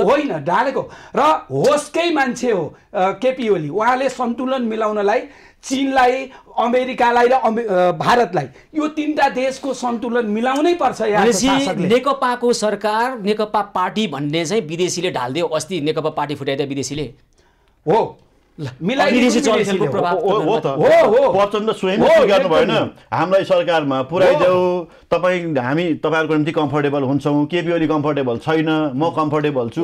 Speaker 3: होइन ढालेको। र होसकै मान्छे हो अ, केपी ओली। उहाँले सन्तुलन मिलाउनलाई चिनलाई अमेरिकालाई र अमे- भारतलाई यो तिनवटा देशको सन्तुलन मिलाउनै पर्छ
Speaker 1: नेकपाको सरकार नेकपा पार्टी भन्ने चाहिँ विदेशीले ढालिदियो। अस्ति नेकपा पार्टी फुटाइदियो विदेशीले।
Speaker 3: हो।
Speaker 2: प्रचण्ड स्वयं स्वीकार्नु भएन। हामीलाई सरकारमा पुऱ्याइदेऊ। तपाईँ हामी तपाईँहरूको निम्ति कम्फर्टेबल हुन्छौँ। केपी ओली कम्फर्टेबल छैन? म कम्फर्टेबल छु।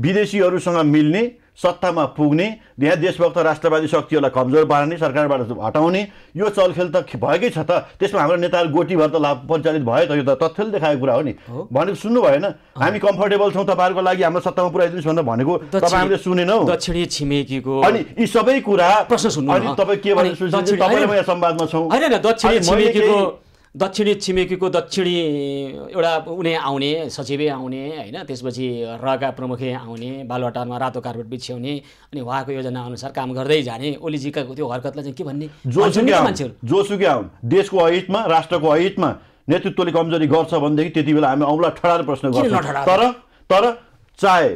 Speaker 2: विदेशीहरूसँग मिल्ने सत्तामा पुग्ने यहाँ देशभक्त राष्ट्रवादी शक्तिहरूलाई कमजोर पार्ने सरकारबाट हटाउने यो चलखेल त भएकै छ त। त्यसमा हाम्रो नेताहरू गोटी भएर त लाभ परिचालित भयो त यो त तथ्यले देखाएको कुरा हो नि। भनेको सुन्नु भएन। हामी कम्फर्टेबल छौँ तपाईँहरूको लागि हाम्रो सत्तामा पुऱ्याइदिनुहोस् भनेर भनेको तपाईँ हामीले सुनेनौ।
Speaker 1: दक्षिणी छिमेकीको
Speaker 2: अनि यी सबै कुरा
Speaker 1: प्रश्न सुन्नु
Speaker 2: अनि। तपाईँ के भन्नु तपाईँले यहाँ संवादमा छौँ।
Speaker 1: दक्षिणी छिमेकीको दक्षिणी छिमेकीको दक्षिणी एउटा उनी आउने सचिवै आउने होइन? त्यसपछि रका प्रमुखै आउने बालुवाटारमा रातो कार्पेट बिछ्याउने अनि उहाँको योजना अनुसार काम गर्दै जाने ओलीजीका त्यो हरकतलाई चाहिँ के भन्ने? मान्छेहरू।
Speaker 2: जोसुकै आउन्। देशको अहितमा राष्ट्रको अहितमा नेतृत्वले कमजोरी गर्छ भनेदेखि त्यति बेला हामी औँला ठडाएर प्रश्न गर्छौँ? तर तर चाहे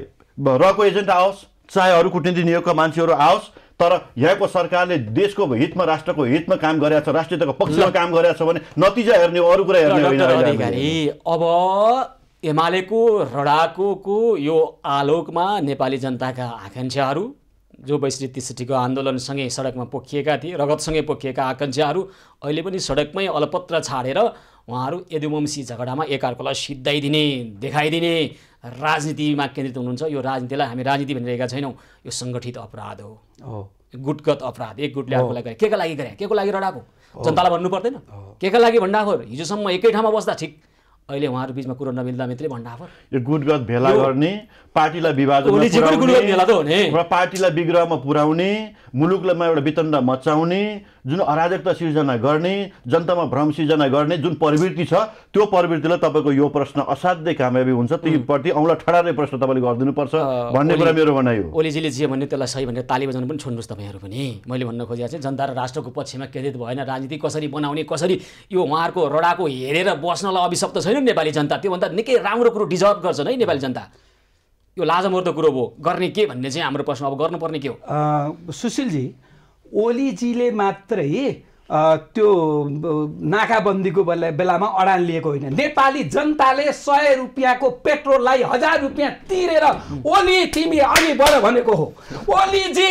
Speaker 2: रको एजेन्ट आओस् चाहे अरू कुटनीति नियोगका मान्छेहरू आओस् तर यहाँको सरकारले देशको हितमा राष्ट्रको हितमा काम गरेको छ राष्ट्रियताको पक्षमा काम गरेको छ भने नतिजा हेर्ने अरू कुरा हेर्ने।
Speaker 1: अब एमालेको रडाकोको यो आलोकमा नेपाली जनताका आकाङ्क्षाहरू जो वैश्विक त्रिसठीको आन्दोलनसँगै सडकमा पोखिएका थिए रगतसँगै पोखिएका आकाङ्क्षाहरू अहिले पनि सडकमै अलपत्र छाडेर उहाँहरू यदुवंशी झगडामा एकअर्कालाई सिद्धाइदिने देखाइदिने राजनीतिमा केन्द्रित हुनुहुन्छ। यो राजनीतिलाई हामी राजनीति भनिरहेका छैनौँ। यो सङ्गठित अपराध हो। गुटगत अपराध एक गुटले अर्कोलाई गरे। के का लागि गरे? के को लागि रडाको जनतालाई भन्नु पर्दैन। के का लागि भण्डाखोर हिजोसम्म एकै ठाउँमा बस्दा ठिक। अहिले उहाँहरू बिचमा कुरो नमिल्दा मात्रै भण्डाफर।
Speaker 2: यो गुटगत भेला गर्ने पार्टीलाई विभाजनमा
Speaker 1: ओलीजीको पनि
Speaker 2: पुर्याउने,
Speaker 1: गुटगत भेला त हो नि।
Speaker 2: र पार्टीलाई विग्रहमा पुर्याउने मुलुकमा एउटा वितण्डा मचाउने जुन अराजकता सिर्जना गर्ने जनतामा भ्रम सिर्जना गर्ने जुन प्रवृत्ति छ त्यो प्रवृत्तिलाई तपाईँको यो प्रश्न असाध्यै कामयाबी हुन्छ। तीप्रति औँला ठडार्ने प्रश्न तपाईँले गरिदिनुपर्छ भन्ने कुरा मेरो भनाइ हो।
Speaker 1: ओलीजीले जे भन्यो त्यसलाई सही भनेर ताली बजाउनु पनि छोड्नुहोस् तपाईँहरू पनि। मैले भन्न खोजेको चाहिँ जनता र राष्ट्रको पक्षमा केन्द्रित भएन। राजनीति कसरी बनाउने कसरी यो उहाँहरूको रडाको हेरेर बस्नलाई अभिशप्त छैन नेपाली जनता। त्योभन्दा निकै राम्रो कुरो डिजर्भ गर्छन् है नेपाली जनता। यो लाजमर्दो कुरो भयो गर्ने के भन्ने चाहिँ हाम्रो प्रश्न अब गर्नुपर्ने के हो?
Speaker 3: सुशीलजी ओलीजीले मात्रै त्यो नाकाबन्दीको बेला बेलामा अडान लिएको होइन। नेपाली जनताले सय रुपियाँको पेट्रोललाई हजार रुपियाँ तिरेर ओली तिमी अघि बढ भनेको हो। ओलीजी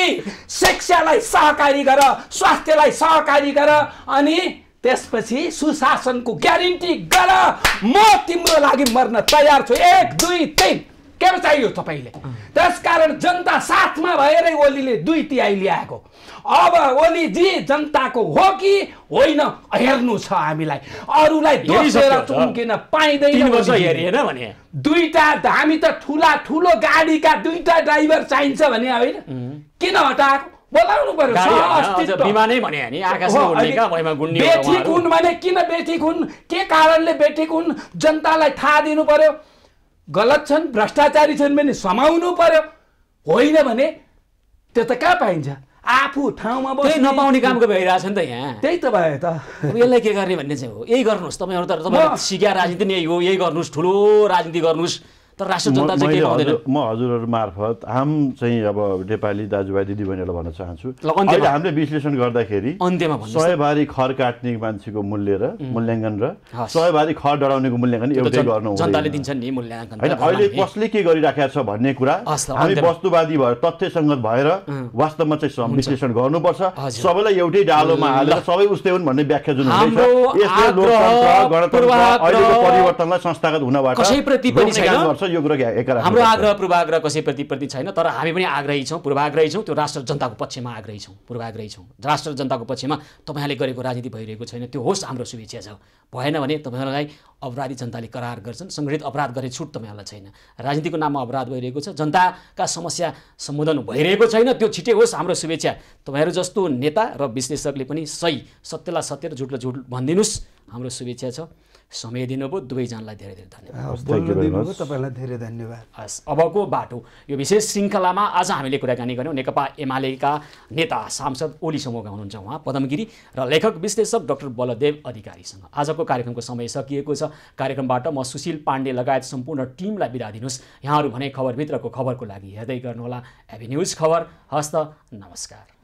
Speaker 3: शिक्षालाई सहकारी गर स्वास्थ्यलाई सहकारी गर अनि त्यसपछि सुशासनको ग्यारेन्टी गर। म तिम्रो लागि मर्न तयार छु। एक दुई तिन। के चाहियो तपाईँले? त्यसकारण जनता साथमा भएरै ओलीले दुई तिहाई ल्याएको। अब ओलीजी जनताको हो कि होइन हेर्नु छ हामीलाई। अरूलाई दोषेर। चुम्किन पाइँदैन
Speaker 1: भने।
Speaker 3: दुईटा हामी त ठुला ठुलो गाडीका दुईटा ड्राइभर चाहिन्छ भने होइन। किन हटाएको? बोलाउनु पर्यो।
Speaker 1: गाडी होइन, अझ
Speaker 3: सहअस्तित्व।
Speaker 1: विमानै भने नि आकाशमा
Speaker 3: हो,
Speaker 1: उड्ने
Speaker 3: अनि
Speaker 1: कहाँ भुइँमा गुड्ने हो
Speaker 3: बेठी
Speaker 1: उहाँहरू।
Speaker 3: कुन भने किन बेठी कुन के कारणले बेठी कुन जनतालाई थाहा दिनु पर्यो। गलत छन् भ्रष्टाचारी छन् भने समाउनु पर्यो। होइन भने त्यो त कहाँ पाइन्छ? आफू ठाउँमा बस्ने
Speaker 1: नपाउने कामको भइरहेछ नि त यहाँ।
Speaker 3: त्यही त भयो त।
Speaker 1: यसलाई के गर्ने भन्ने चाहिँ हो? यही गर्नुहोस्। तपाईँहरू त सिक्या राजनीति नै हो। यही गर्नुहोस् ठुलो राजनीति गर्नुहोस्। तर राष्ट्र जनता चाहिँ पाउँदैन
Speaker 2: म हजुरहरू मार्फत आम चाहिँ अब नेपाली दाजुभाइ दिदीबहिनीहरूलाई भन्न चाहन्छु हामीले विश्लेषण गर्दाखेरि
Speaker 1: अन्त्यमा
Speaker 2: सयबारी खर काट्ने मान्छेको मूल्य र मूल्याङ्कन र
Speaker 1: हस्।
Speaker 2: सयबारी खर डराउनेको मूल्याङ्कन एउटै गर्नु
Speaker 1: जनताले। दिन्छन् नि मूल्याङ्कन
Speaker 2: होइन अहिले। कसले के गरिराखेको छ भन्ने कुरा हामी। वस्तुवादी भएर तथ्यसङ्गत भएर वास्तवमा चाहिँ विश्लेषण गर्नुपर्छ। सबैलाई एउटै डालोमा हालेर सबै उस्तै हुन् भन्ने व्याख्या जुन हुँदैछ यसले लोकतन्त्र गणतन्त्र अहिलेको परिवर्तनलाई संस्थागत हुनबाट
Speaker 1: कसैप्रति पनि
Speaker 2: रोक्ने काम
Speaker 1: छैन।
Speaker 2: यो कुरा
Speaker 1: हाम्रो आग्रह पूर्वाग्रह कसैप्रति प्रति छैन तर हामी पनि आग्रही छौँ पूर्वाग्रही छौँ त्यो राष्ट्र जनताको पक्षमा आग्रही छौँ पूर्वाग्रही छौँ। राष्ट्र जनताको पक्षमा तपाईँहरूले गरेको राजनीति भइरहेको छैन त्यो होस् हाम्रो शुभेच्छा छ। भएन भने तपाईँहरूलाई अपराधी जनताले करार गर्छन् सङ्गठित अपराध गर्ने छुट तपाईँहरूलाई छैन। राजनीतिको नाममा अपराध भइरहेको छ जनताका समस्या सम्बोधन भइरहेको छैन त्यो छिटै होस् हाम्रो शुभेच्छा। तपाईँहरू जस्तो नेता र विश्लेषकले पनि सही सत्यलाई सत्य र झुटलाई झुट भनिदिनुहोस् हाम्रो शुभेच्छा छ। समय दिनुभयो दुवैजनालाई धेरै धेरै धन्यवाद.
Speaker 3: तपाईँलाई धेरै धन्यवाद।
Speaker 1: हस् अबको बाटो। यो विशेष श्रृङ्खलामा आज हामीले कुराकानी गऱ्यौँ नेकपा एमालेका नेता सांसद ओली समूहका हुनुहुन्छ उहाँ पदमगिरी र लेखक विश्लेषक डाक्टर बलदेव अधिकारीसँग। आजको कार्यक्रमको समय सकिएको छ। कार्यक्रमबाट म सुशील पाण्डे लगायत सम्पूर्ण टिमलाई बिदा दिनुहोस्। यहाँहरू भने खबरभित्रको खबरको लागि हेर्दै गर्नुहोला। एभी न्युज खबर हस्त नमस्कार।